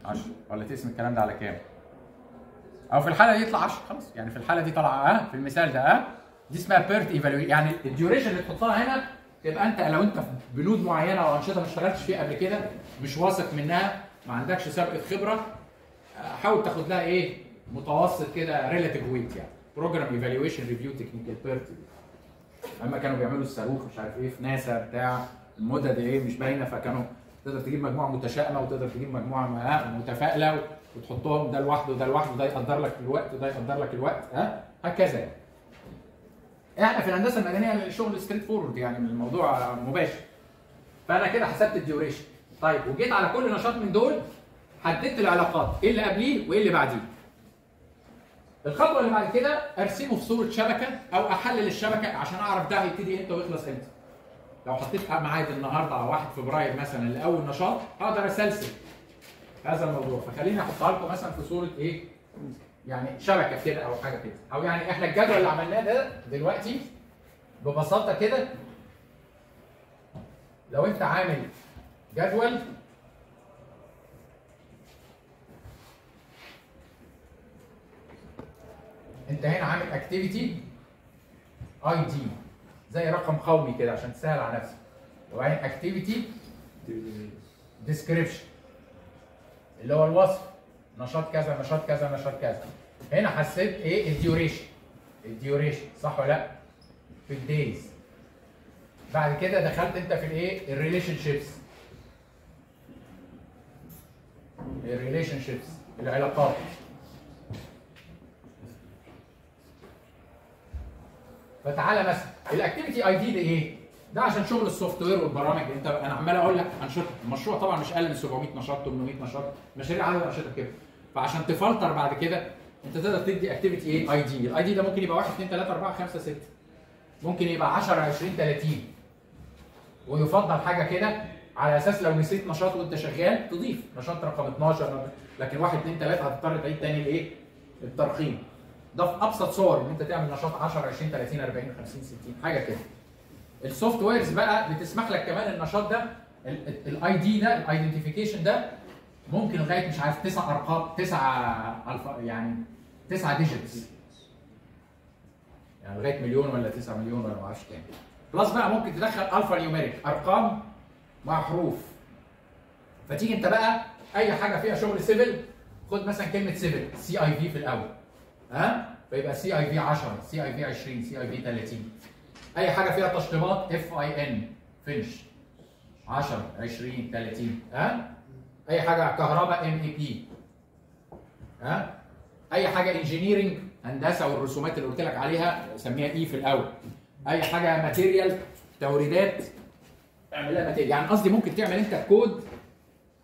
10 ولا تقسم الكلام ده على كام؟ أو في الحالة دي يطلع 10 خلاص. يعني في الحالة دي طلع آه في المثال ده آه دي اسمها PERT evaluation يعني ال duration اللي تحطها هنا تبقى أنت لو أنت في بنود معينة أو أنشطة ما اشتغلتش فيها قبل كده مش واثق منها ما عندكش سابقة خبرة آه، حاول تاخد لها إيه؟ متوسط كده relative weight يعني. program evaluation review technical PERT اما كانوا بيعملوا الصاروخ مش عارف إيه في ناسا بتاع المدد إيه مش باينة فكانوا تقدر تجيب مجموعة متشائمة وتقدر تجيب مجموعة متفائلة وتحطهم ده لوحده وده لوحده ده يقدر لك الوقت وده يقدر لك الوقت ها هكذا يعني. إحنا في الهندسة المدنية الشغل straightforward يعني الموضوع مباشر. فأنا كده حسبت ال duration. طيب وجيت على كل نشاط من دول حددت العلاقات إيه اللي قبليه وإيه اللي بعديه. الخطوة اللي بعد كده أرسمه في صورة شبكة أو أحلل الشبكة عشان أعرف ده هيبتدي إمتى ويخلص إمتى. لو حطيت ميعاد النهارده على 1 فبراير مثلا لأول نشاط أقدر أسلسل هذا الموضوع. فخليني احطها لكم مثلا في صورة إيه؟ يعني شبكة كده أو حاجة كده. أو يعني إحنا الجدول اللي عملناه ده دلوقتي ببساطة كده لو أنت عامل جدول أنت هنا عامل activity ID زي رقم قومي كده عشان تسهل على نفسك. وبعدين activity description اللي هو الوصف. نشاط كذا نشاط كذا نشاط كذا. هنا حسبت إيه؟ ال duration ال duration صح ولا لأ؟ في ال days بعد كده دخلت أنت في الإيه؟ ال relationships ال relationships العلاقات. فتعالى مثلا ال activity ID ده إيه؟ ده عشان شغل ال software والبرامج أنت أنا عمال أقول لك انشطه المشروع طبعا مش أقل من 700 نشاط 800 نشاط مشاريع عدد انشطه كده. فعشان تفلتر بعد كده أنت تقدر تدي activity إيه؟ ID ال ID ده ممكن يبقى 1 2 3 4 5 6 ممكن يبقى 10 20 30 ويفضل حاجة كده على أساس لو نسيت نشاط وأنت شغال تضيف. نشاط رقم 12 لكن 1 2 3 هتضطر تعيد تاني الايه؟ الترقيم. ده في أبسط صور إن أنت تعمل نشاط 10 20 30 40 50 60 حاجة كده. ال softwares بقى بتسمح لك كمان النشاط ده ال ID ده ال identification ده ممكن لغاية مش عارف تسع أرقام تسع الفا يعني تسع digits يعني لغاية مليون ولا 9 مليون ولا ما أعرفش كام. plus بقى ممكن تدخل alphanumeric أرقام مع حروف. فتيجي أنت بقى أي حاجة فيها شغل civil خد مثلا كلمة civil CIV في الأول. ها؟ فيبقى سي اي في 10 سي اي في 20 سي اي في 30 أي حاجة فيها تشطيبات FIN finish 10 20 30 ها؟ أي حاجة كهرباء MEP ها؟ أي حاجة engineering هندسة والرسومات اللي قلت لك عليها سميها E في الأول. أي حاجة material توريدات اعمل لها material يعني قصدي ممكن تعمل أنت كود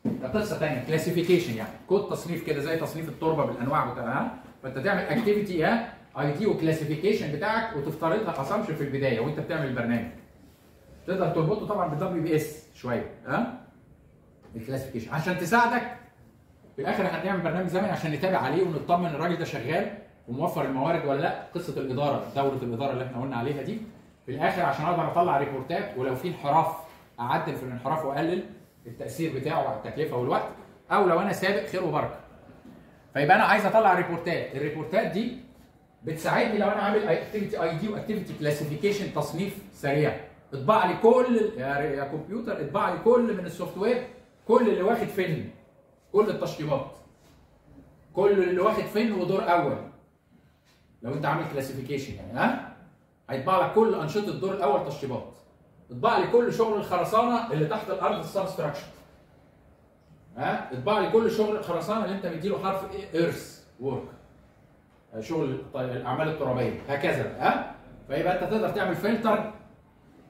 ده قصة ثانية classification يعني. كود تصنيف كده زي تصنيف التربة بالأنواع بتاعها. فانت تعمل activity ها ID و classification بتاعك وتفترضها assumption في البداية وانت بتعمل البرنامج. تقدر تربطه طبعا بال WBS شوية ها؟ ال classification عشان تساعدك في الآخر إحنا هنعمل برنامج زمني عشان نتابع عليه ونطمن الراجل ده شغال وموفر الموارد ولا لأ قصة الإدارة دورة الإدارة اللي إحنا قلنا عليها دي. في الآخر عشان أقدر أطلع report ات ولو في انحراف أعدل في الانحراف وأقلل التأثير بتاعه على التكلفة والوقت أو لو أنا سابق خير وبركة. فيبقى أنا عايز أطلع report ات. ال report ات دي بتساعدني لو أنا عامل activity ID و activity classification تصنيف سريع. اطبع لي كل يا كمبيوتر اطبع لي كل من ال software كل اللي واخد FIN كل التشطيبات كل اللي واخد FIN ودور أول. لو أنت عامل classification يعني ها؟ هيطبع لك كل أنشطة الدور الأول تشطيبات. اطبع لي كل شغل الخرسانة اللي تحت الأرض ال substructure ها؟ اطبع لي كل شغل الخرسانه اللي انت مديله حرف earthwork شغل الأعمال الترابية. هكذا ها؟ فيبقى انت تقدر تعمل فلتر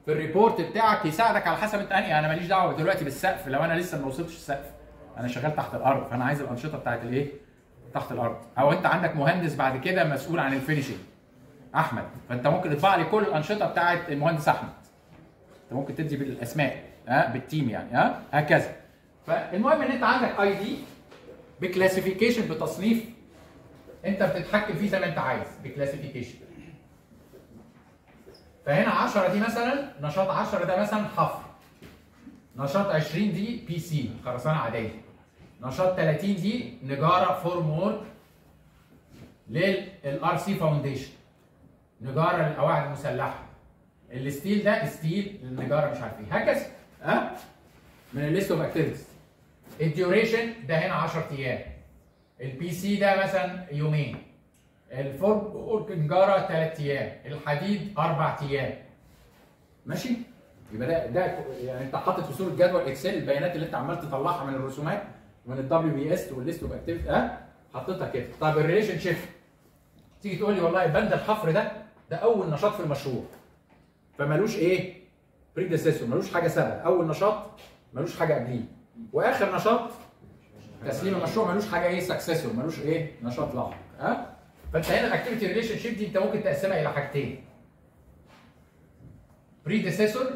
في ال report بتاعك يساعدك على حسب انت انهي. أنا ماليش دعوة دلوقتي بالسقف. لو أنا لسه ما وصلتش السقف أنا شغال تحت الأرض. فأنا عايز الأنشطة بتاعت الإيه؟ تحت الأرض. أو أنت عندك مهندس بعد كده مسؤول عن ال finishing أحمد فأنت ممكن تطبع لي كل الأنشطة بتاعت المهندس أحمد. أنت ممكن تدي بالأسماء ها؟ بال team يعني ها؟ هكذا. فالمهم إن أنت عندك ID ب classification بتصنيف أنت بتتحكم فيه زي ما أنت عايز ب classification فهنا 10 دي مثلا نشاط 10 ده مثلا حفر. نشاط 20 دي PC خرسانة عادية. نشاط 30 دي نجارة formwork لل RC foundation نجارة للقواعد المسلحة. ال steel ده steel النجاره مش عارف إيه. هكذا. ها؟ من ال list of activities ال duration ده هنا 10 أيام. ال PC ده مثلا يومين. ال formwork نجاره 3 أيام. الحديد 4 أيام. ماشي؟ يبقى ده ده يعني أنت حاطط في صورة جدول Excel البيانات اللي أنت عمال تطلعها من الرسومات من ال WBS وال list of activity ها؟ حطيتها كده. طب ال relationship تيجي تقول لي والله بند الحفر ده ده أول نشاط في المشروع. فمالوش إيه؟ predecessor ملوش حاجة سبب أول نشاط ملوش حاجة قبليه. واخر نشاط تسليم المشروع ملوش حاجة إيه successor ملوش إيه نشاط لاحق ها؟ فانت هنا ال activity relationship دي انت ممكن تقسمها إلى حاجتين. predecessor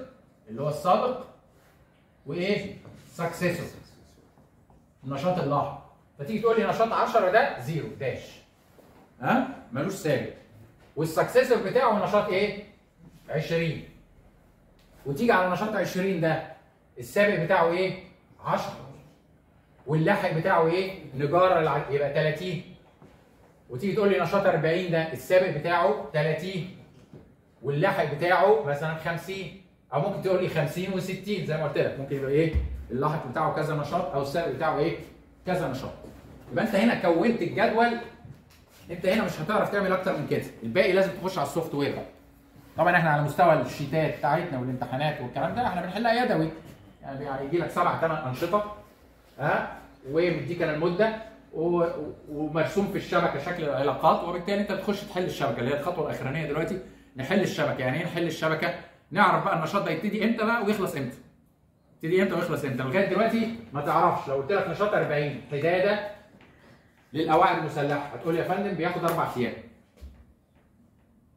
اللي هو السابق وإيه؟ successor النشاط اللاحق فتيجي تقول لي نشاط 10 ده zero dash ها؟ ملوش سابق والسكسسور بتاعه نشاط إيه؟ 20 وتيجي على نشاط 20 ده السابق بتاعه إيه؟ 10 واللاحق بتاعه إيه؟ نجارة الع- يبقى 30 وتيجي تقول لي نشاط 40 ده السابق بتاعه 30 واللاحق بتاعه مثلا 50 أو ممكن تقول لي 50 و60 زي ما قلت لك. ممكن يبقى إيه؟ اللاحق بتاعه كذا نشاط أو السابق بتاعه إيه؟ كذا نشاط. يبقى أنت هنا كونت الجدول أنت هنا مش هتعرف تعمل أكتر من كده. الباقي لازم تخش على ال software طبعا إحنا على مستوى ال sheetات بتاعتنا والامتحانات والكلام ده إحنا بنحلها يدوي. يعني يعني يجي لك سبع ثمان أنشطة ها؟ ومديك أنا المدة ومرسوم في الشبكة شكل العلاقات وبالتالي أنت بتخش تحل الشبكة اللي هي الخطوة الأخرانية دلوقتي. نحل الشبكة يعني إيه نحل الشبكة؟ نعرف بقى النشاط ده يبتدي إمتى بقى ويخلص إمتى. يبتدي إمتى ويخلص إمتى؟ لغاية دلوقتي ما تعرفش. لو قلت لك نشاط 40 حداده للقواعد المسلحة هتقول يا فندم بياخد أربع أيام.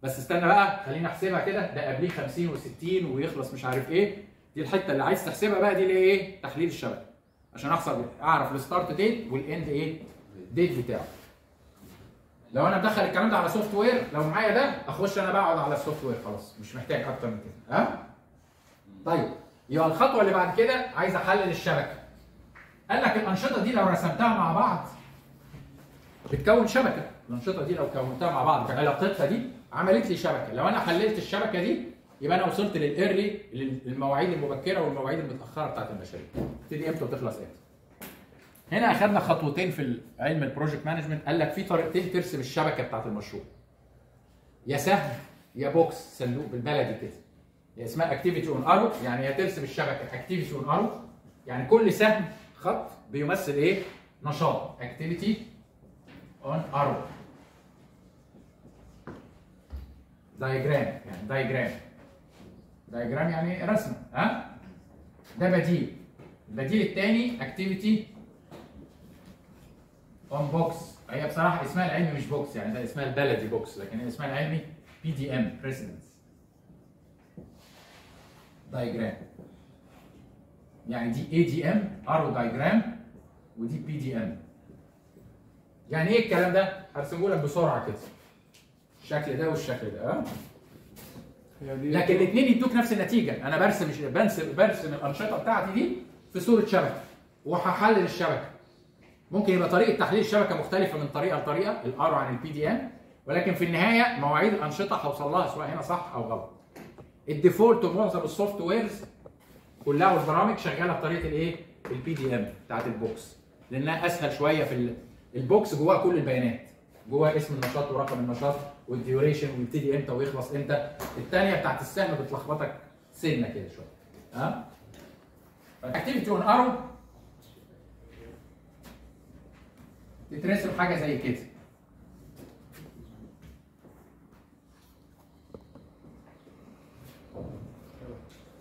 بس استنى بقى خلينا أحسبها كده ده قبليه 50 و60 ويخلص مش عارف إيه. دي الحتة اللي عايز تحسبها بقى دي اللي هي إيه؟ تحليل الشبكة. عشان احسب أعرف ال start date وال end إيه؟ date بتاعه. لو أنا مدخل الكلام ده على software لو معايا ده أخش أنا بقعد على ال software خلاص مش محتاج أكتر من كده. ها؟ طيب يبقى الخطوة اللي بعد كده عايز أحلل الشبكة. قال لك الأنشطة دي لو رسمتها مع بعض بتكون شبكة. الأنشطة دي لو كونتها مع بعض علاقتها دي عملت لي شبكة. لو أنا حللت الشبكة دي يبقى أنا وصلت لل early للمواعيد المبكرة والمواعيد المتأخرة بتاعت المشاريع. تبتدي إمتى وتخلص إمتى. هنا اخذنا خطوتين في علم ال project management قال لك في طريقتين ترسم الشبكة بتاعت المشروع. يا سهم يا box صندوق بالبلدي كده. هي اسمها activity on arrow يعني هي ترسم الشبكة activity on arrow يعني كل سهم خط بيمثل إيه؟ نشاط. activity on arrow diagram يعني diagram diagram يعني رسم ها؟ ده بديل. البديل الثاني activity on box هي بصراحة اسمها العلمي مش box يعني ده اسمها البلدي box لكن اسمها العلمي PDM precedence diagram يعني دي ADM arrow diagram ودي PDM يعني إيه الكلام ده؟ هرسمه لك بسرعة كده. الشكل ده والشكل ده ها؟ لكن الاثنين يدوك نفس النتيجة. أنا برسم برسم برسم الأنشطة بتاعتي دي في صورة شبكة. وهحلل الشبكة. ممكن يبقى طريقة تحليل الشبكة مختلفة من طريقة لطريقة ال arrow عن ال PDM ولكن في النهاية مواعيد الأنشطة هوصل لها سواء هنا صح أو غلط. ال default معظم ال softwares كلها والبرامج شغالة بطريقة الإيه؟ ال PDM بتاعت ال box. لأنها أسهل شوية في ال- ال box جواها كل البيانات. جواها اسم النشاط ورقم النشاط وال duration ويبتدي إمتى ويخلص إمتى. الثانية بتاعت السهم بتلخبطك سنة كده شوية. ها؟ ال activity on arrow تترسم حاجة زي كده.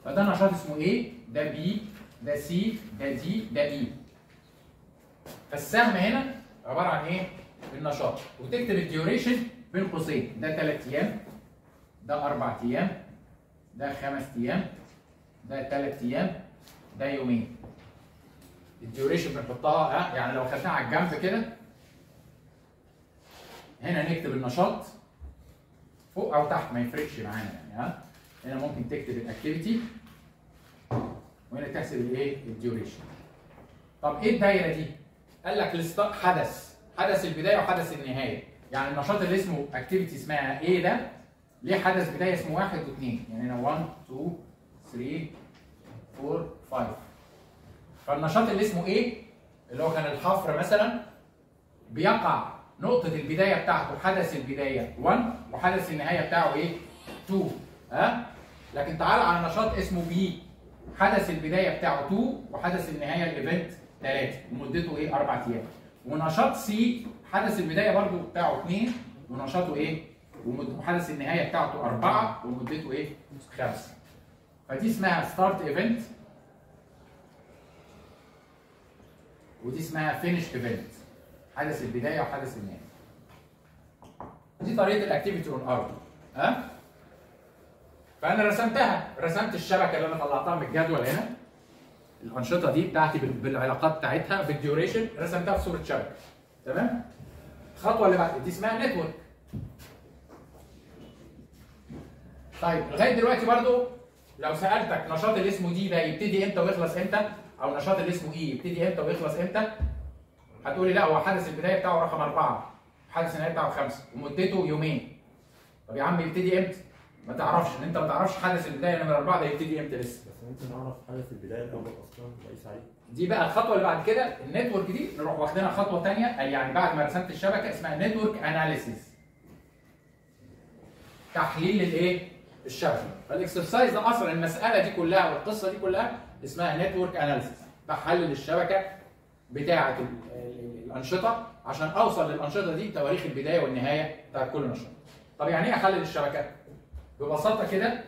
فده نشاط اسمه A؟ ده B ده C ده D ده E. فالسهم هنا عبارة عن إيه؟ النشاط. وتكتب ال duration بين قوسين ده 3 أيام ده 4 أيام ده 5 أيام ده ثلاث أيام ده يومين. ال duration بنحطها ها يعني لو خدناها على الجنب كده. هنا نكتب النشاط. فوق أو تحت ما يفرقش معانا يعني ها. هنا ممكن تكتب ال activity وهنا تحسب الإيه؟ ال duration. طب إيه الدايرة دي؟ قال لك حدث. حدث البداية وحدث النهاية. يعني النشاط اللي اسمه activity اسمها A ده؟ ليه حدث بداية اسمه واحد واثنين يعني هنا 1 2 3 4 5 فالنشاط اللي اسمه A؟ اللي هو كان الحفر مثلا بيقع نقطة البداية بتاعته حدث البداية 1 وحدث النهاية بتاعه إيه؟ 2 ها؟ لكن تعال على نشاط اسمه B حدث البداية بتاعه 2 وحدث النهاية ال event 3 ومدته إيه؟ 4 أيام. ونشاط C حدث البداية برضو بتاعه 2 ونشاطه إيه؟ وحدث النهاية بتاعته 4 ومدته إيه؟ 5 فدي اسمها start event ودي اسمها finish event حدث البداية وحدث النهاية. دي طريقة ال activity on arrow ها؟ فأنا رسمتها. رسمت الشبكة اللي أنا طلعتها من الجدول هنا. الأنشطة دي بتاعتي بال- بالعلاقات بتاعتها بال duration رسمتها في صورة شبكة. تمام؟ الخطوه اللي بعد دي اسمها network طيب لغاية دلوقتي برضو لو سألتك نشاط اللي اسمه D ده يبتدي إمتى ويخلص إمتى أو نشاط اللي اسمه E يبتدي إمتى ويخلص إمتى هتقولي لأ هو حدث البداية بتاعه رقم أربعة حدث النهايه بتاعه خمسة ومدته يومين. طب يا عم يبتدي إمتى؟ ما تعرفش إن أنت ما تعرفش حدث البداية نمره أربعة ده يبتدي إمتى لسه. ممكن اعرف حدث البداية الأول أصلا أقيس عليه دي بقى الخطوة اللي بعد كده ال network دي نروح واخدينها خطوة ثانية يعني بعد ما رسمت الشبكة اسمها network analysis تحليل الإيه؟ الشبكة فال exercise ده أصلا المسألة دي كلها والقصة دي كلها اسمها network analysis بحلل الشبكة بتاعة ال- ال- الأنشطة عشان أوصل للأنشطة دي تواريخ البداية والنهاية بتاعت كل نشاط. طب يعني إيه احلل الشبكة؟ ببساطة كده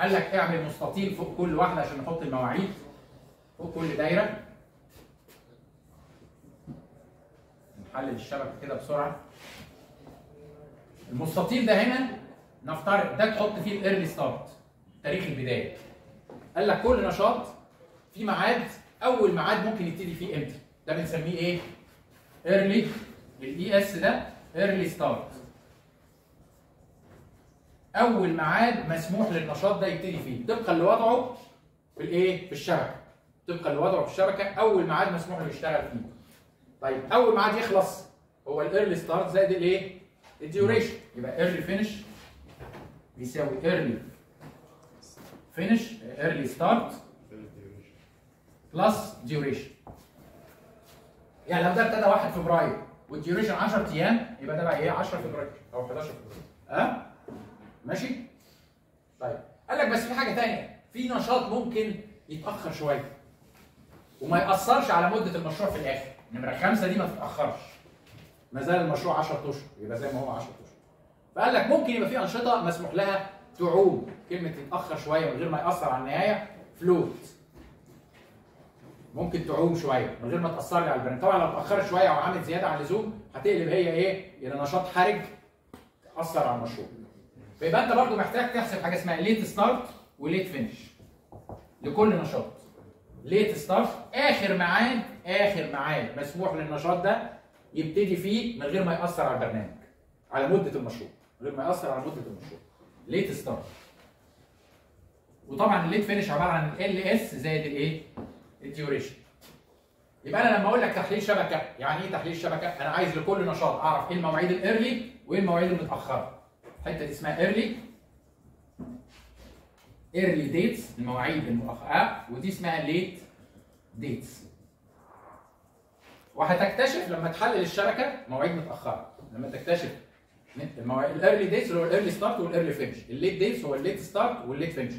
قال لك اعمل مستطيل فوق كل واحدة عشان نحط المواعيد فوق كل دايرة. نحلل الشبكة كده بسرعة. المستطيل ده هنا نفترض ده تحط فيه ال early start تاريخ البداية. قال لك كل نشاط في ميعاد أول ميعاد ممكن يبتدي فيه إمتى؟ ده بنسميه إيه؟ early ال ES ده early start أول ميعاد مسموح للنشاط ده يبتدي فيه. طبقا لوضعه في الإيه؟ في الشبكة. طبقا لوضعه في الشبكة أول ميعاد مسموح له يشتغل فيه. طيب أول ميعاد يخلص هو ال early start زائد الايه ال duration يبقى early finish بيساوي early finish early start plus duration يعني لو ده ابتدى 1 فبراير وال duration 10 أيام يبقى ده بقى إيه؟ 10 فبراير. أو 11 فبراير. ها؟ ماشي؟ طيب. قال لك بس في حاجة ثانية في نشاط ممكن يتأخر شوية. وما يأثرش على مدة المشروع في الآخر. نمرة خمسة دي ما تتأخرش. ما زال المشروع 10 اشهر يبقى زي ما هو 10 اشهر فقال لك ممكن يبقى في أنشطة مسموح لها تعوم. كلمة تتأخر شوية من غير ما يأثر على النهاية. float. ممكن تعوم شوية من غير ما تأثر لي على البرنامج طبعا لو اتاخرت شوية أو عملت زيادة عن اللزوم هتقلب هي إيه؟ إلى نشاط حرج تأثر على المشروع. فيبقى انت برضو محتاج تحسب حاجة اسمها late start و late finish لكل نشاط. late start آخر ميعاد آخر ميعاد. مسموح للنشاط ده يبتدي فيه من غير ما يأثر على البرنامج على مدة المشروع من غير ما يأثر على مدة المشروع. late start وطبعا ال late finish عبارة عن ال LS زائد الايه ال duration يبقى أنا لما أقول لك تحليل شبكة يعني إيه تحليل شبكة؟ أنا عايز لكل نشاط أعرف إيه المواعيد ال early وإيه المواعيد المتأخرة. الحته دي اسمها early early dates المواعيد المؤخرة. ودي اسمها late dates وهتكتشف لما تحلل الشبكة مواعيد متأخرة. لما تكتشف المواعيد الايرلي ديتس هو الايرلي ستارت والايرلي فينش الليت ديتس هو الليت ستارت والليت فينش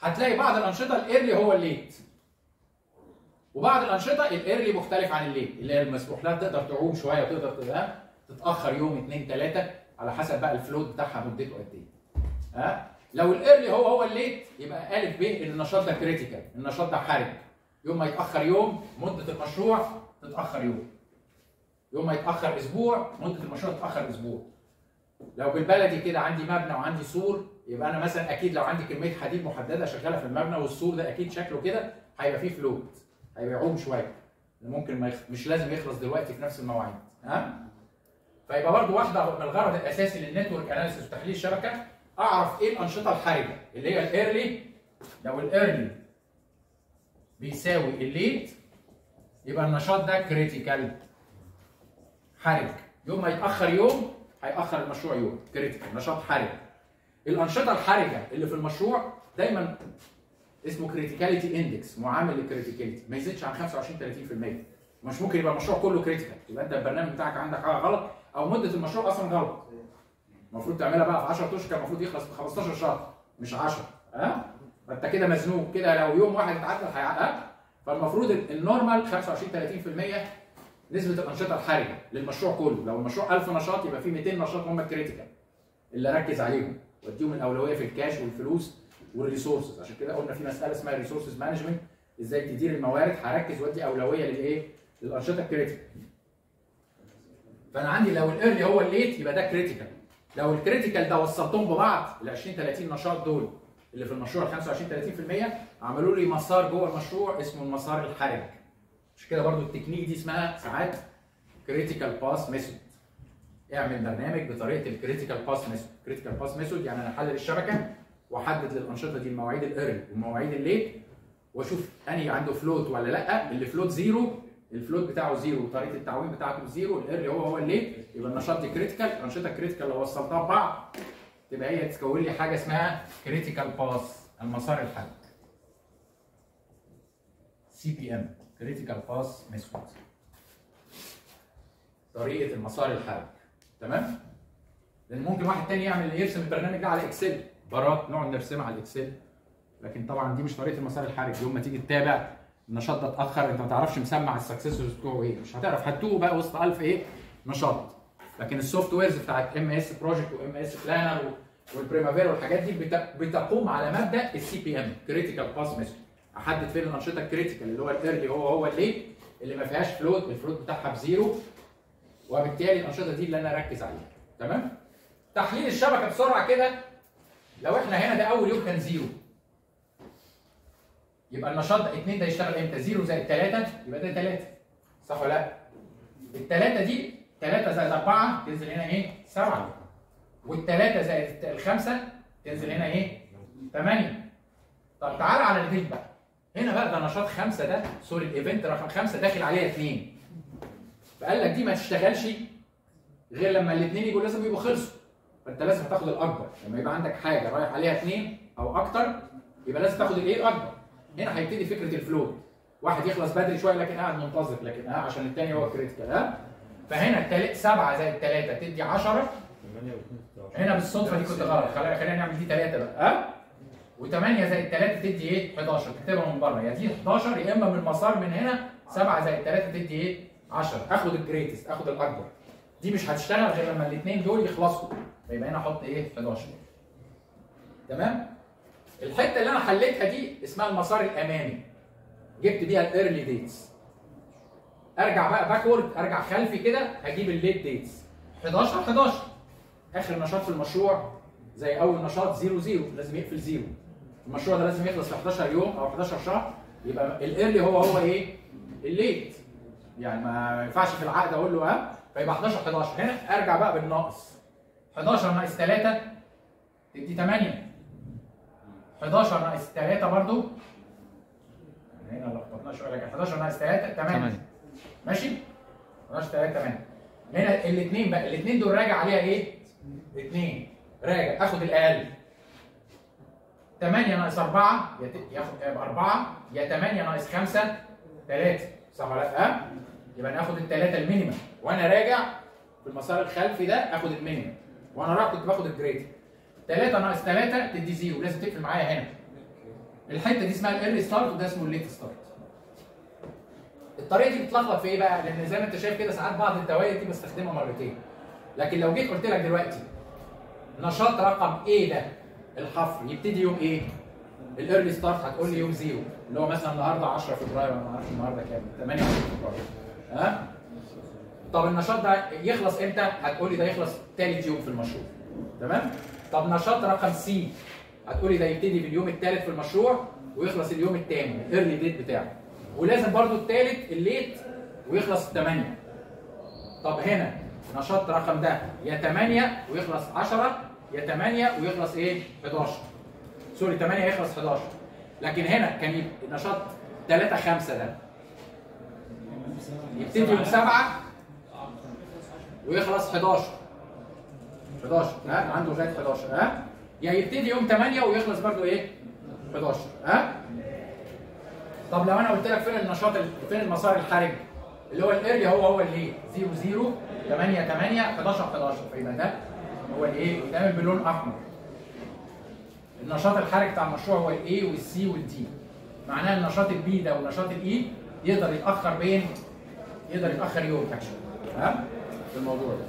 هتلاقي بعض الأنشطة الايرلي هو الليت وبعض الأنشطة الايرلي مختلف عن الليت اللي هي المسموح لها تقدر تعوم شوية وتقدر تتأخر يوم اثنين ثلاثة على حسب بقى ال float بتاعها مدته قد إيه. ها؟ لو ال early هو هو ال late يبقى ألف ب النشاط ده critical النشاط ده حرج. يوم ما يتأخر يوم مدة المشروع تتأخر يوم. يوم ما يتأخر أسبوع مدة المشروع تتأخر أسبوع. لو بالبلدي كده عندي مبنى وعندي سور يبقى أنا مثلا أكيد لو عندي كمية حديد محددة شغالة في المبنى والسور ده أكيد شكله كده هيبقى فيه float هيبقى يعوم شوية. ممكن ما يخ... مش لازم يخلص دلوقتي في نفس المواعيد. ها؟ فيبقى برضو واحدة من الغرض الأساسي لل network analysis وتحليل الشبكة أعرف إيه الأنشطة الحرجه اللي هي ال early لو ال early بيساوي ال late يبقى النشاط ده critical حرج. يوم ما يتأخر يوم هيأخر المشروع يوم. critical نشاط حرج. الأنشطة الحرجة اللي في المشروع دايما اسمه criticality index معامل لل criticality ما يزيدش عن 25 30% مش ممكن يبقى المشروع كله critical يبقى أنت البرنامج بتاعك عندك حاجة غلط أو مدة المشروع أصلا غلط. المفروض تعملها بقى في 10 اشهر كان المفروض يخلص في 15 شهر مش 10 ها؟ فأنت كده مزنوق كده لو يوم واحد اتعدل هيعقد فالمفروض ال normal 25 30% نسبة الأنشطة الحرجة للمشروع كله. لو المشروع 1000 نشاط يبقى فيه 200 نشاط هم ال critical اللي ركز عليهم. وأديهم الأولوية في الكاش والفلوس وال resources عشان كده قلنا في مسألة اسمها resources management إزاي تدير الموارد. هركز وأدي أولوية للايه؟ للأنشطة ال critical فانا عندي لو ال early هو ال late يبقى ده critical لو ال critical ده وصلتهم ببعض ال 20 30 نشاط دول اللي في المشروع 25 30% عملوا لي مسار جوه المشروع اسمه المسار الحرج. مش كده برضو التكنيك دي اسمها ساعات critical path method اعمل برنامج بطريقة ال critical path method critical path method يعني أنا أحلل الشبكة وأحدد للأنشطة دي المواعيد ال early ومواعيد ال late وأشوف أنهي عنده float ولا لأ. اللي float zero ال float بتاعه zero وطريقة التعويم بتاعته zero ال early هو هو ال late يبقى النشاط دي critical الأنشطة critical لو وصلتها ببعض تبقى هي تكون لي حاجة اسمها critical path المسار الحرج CPM critical path method طريقة المسار الحرج تمام؟ لأن ممكن واحد تاني يعمل يرسم البرنامج ده على Excel. برات نقعد نرسمها على ال Excel. لكن طبعا دي مش طريقة المسار الحرج. يوم ما تيجي تتابع النشاط ده اتاخر انت ما تعرفش مسمع ال successors بتوعه إيه. مش هتعرف. هتوه بقى وسط 1000 إيه؟ نشاط. لكن ال softwares بتاعت MS Project و MS Planner وال Primavera والحاجات دي بت- بتقوم على مبدأ ال CPM critical path method أحدد فين الأنشطة ال critical اللي هو ال early هو هو ال late اللي ما فيهاش float ال float بتاعها ب zero. وبالتالي الأنشطة دي اللي أنا أركز عليها. تمام؟ تحليل الشبكة بسرعة كده. لو إحنا هنا ده أول يوم كان zero. يبقى النشاط ده 2 ده يشتغل إمتى؟ 0 زائد 3 يبقى ده 3 صح ولا لا؟ الثلاثه دي 3 زائد 4 تنزل هنا إيه؟ 7 والثلاثه زائد الخمسة تنزل هنا إيه؟ 8 طب تعال على ال event بقى. هنا بقى ده نشاط خمسة ده. sorry ال event رقم خمسة داخل عليها اثنين فقال لك دي ما تشتغلش غير لما الاثنين يبقوا لازم يبقوا خلصوا. فأنت لازم تاخد الأكبر. لما يبقى عندك حاجة رايح عليها اثنين أو أكتر يبقى لازم تاخد الإيه؟ الأكبر. هنا هيبتدي فكرة ال float واحد يخلص بدري شوية لكن قاعد منتظر لكن ها عشان الثاني هو critical ها فهنا التالت 7 زائد 3 تدي 10 8 و2 16 هنا بالصدفة دي كنت غلط. خلينا نعمل دي 3 بقى ها؟ و8 زائد 3 تدي إيه؟ 11 تكتبها من بره. يا دي 11 يا إما من المسار من هنا 7 زائد 3 تدي إيه؟ 10 آخد ال greatest آخد الاكبر دي مش هتشتغل غير لما الاثنين دول يخلصوا. فيبقى هنا أحط إيه؟ 11 تمام؟ الحتة اللي أنا حليتها دي اسمها المسار الأمامي. جبت بيها ال early dates أرجع بقى backward أرجع خلفي كده هجيب ال late dates 11 11 آخر نشاط في المشروع زي أول نشاط 0 0 لازم يقفل 0 المشروع ده لازم يخلص في 11 يوم أو 11 شهر. يبقى ال early هو هو إيه؟ ال late يعني ما ينفعش في العقد أقول له ها؟ فيبقى 11 11 هنا أرجع بقى بالناقص. 11 ناقص 3 تدي 8 11 ناقص 3 برضو. هنا لخبطنا شوية لكن 11 ناقص 3 8 تمانية. ماشي؟ 11 3 8 هنا الاثنين بقى الاثنين دول راجع عليها إيه؟ 2 راجع آخد الأقل. 8 ناقص 4 يا ت- ياخد يبقى 4 يا 8 ناقص 5 3 صح ولا لأ؟ يبقى ناخد الثلاثه ال minimum. وأنا راجع في المسار الخلفي ده آخد ال minimum. وأنا رايح كنت باخد ال greatest. 3 ناقص 3 تدي zero لازم تقفل معايا هنا الحتة دي اسمها ال early start وده اسمه ال late start الطريقة دي بتلخبط في إيه بقى؟ لأن زي ما أنت شايف كده ساعات بعض الدوائر دي بستخدمها مرتين لكن لو جيت قلت لك دلوقتي نشاط رقم A ده الحفر يبتدي يوم إيه؟ ال early start هتقول لي يوم zero اللي هو مثلا النهارده 10 فبراير ولا ما أعرفش النهارده كام 28 فبراير ها؟ طب النشاط ده يخلص إمتى؟ هتقولي ده يخلص ثالث يوم في المشروع تمام؟ طب نشاط رقم سي هتقولي ده يبتدي في اليوم الثالث في المشروع ويخلص اليوم الثاني الايرلي ديت بتاعه. ولازم برضو الثالث الليت ويخلص 8 طب هنا نشاط رقم ده يا 8 ويخلص 10 يا 8 ويخلص إيه؟ 11 سوري 8 يخلص 11 لكن هنا كان نشاط 3 5 ده. يبتدي يوم 7 ويخلص 11 11 ها؟ عنده لغايه 11 ها؟ يا يبتدي يوم 8 ويخلص برضو إيه؟ 11 ها؟ طب لو أنا قلت لك فين النشاط ال- فين المسار الحرج؟ اللي هو ال early هو هو الايه 0 0 8 8 11 11 فيبقى ده هو الايه بيتعمل باللون أحمر. النشاط الحرج بتاع المشروع هو ال A وال C وال D معناه النشاط ال B ده والنشاط ال E يقدر يتأخر بين يقدر يتأخر يوم اكشن ها في الموضوع ده.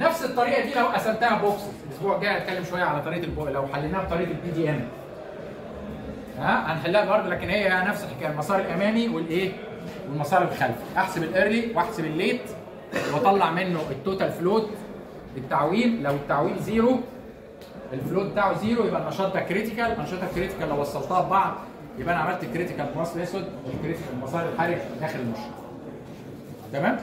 نفس الطريقة دي لو قسمتها بوكس. الأسبوع الجاي هتكلم شوية على طريقة البو... لو حليناها بطريقة البي دي ام ها؟ هنحلها برضه لكن هي نفس الحكاية. المسار الأمامي والإيه؟ والمسار الخلفي. أحسب الايرلي وأحسب الليت وأطلع منه التوتال فلوت التعويم لو التعويم زيرو الفلوت بتاعه زيرو يبقى النشاط ده كريتيكال الانشطه الكريتيكال لو وصلتها ببعض يبقى أنا عملت كريتيكال بلس اسود والكريتيكال المسار الحرج داخل المشروع تمام؟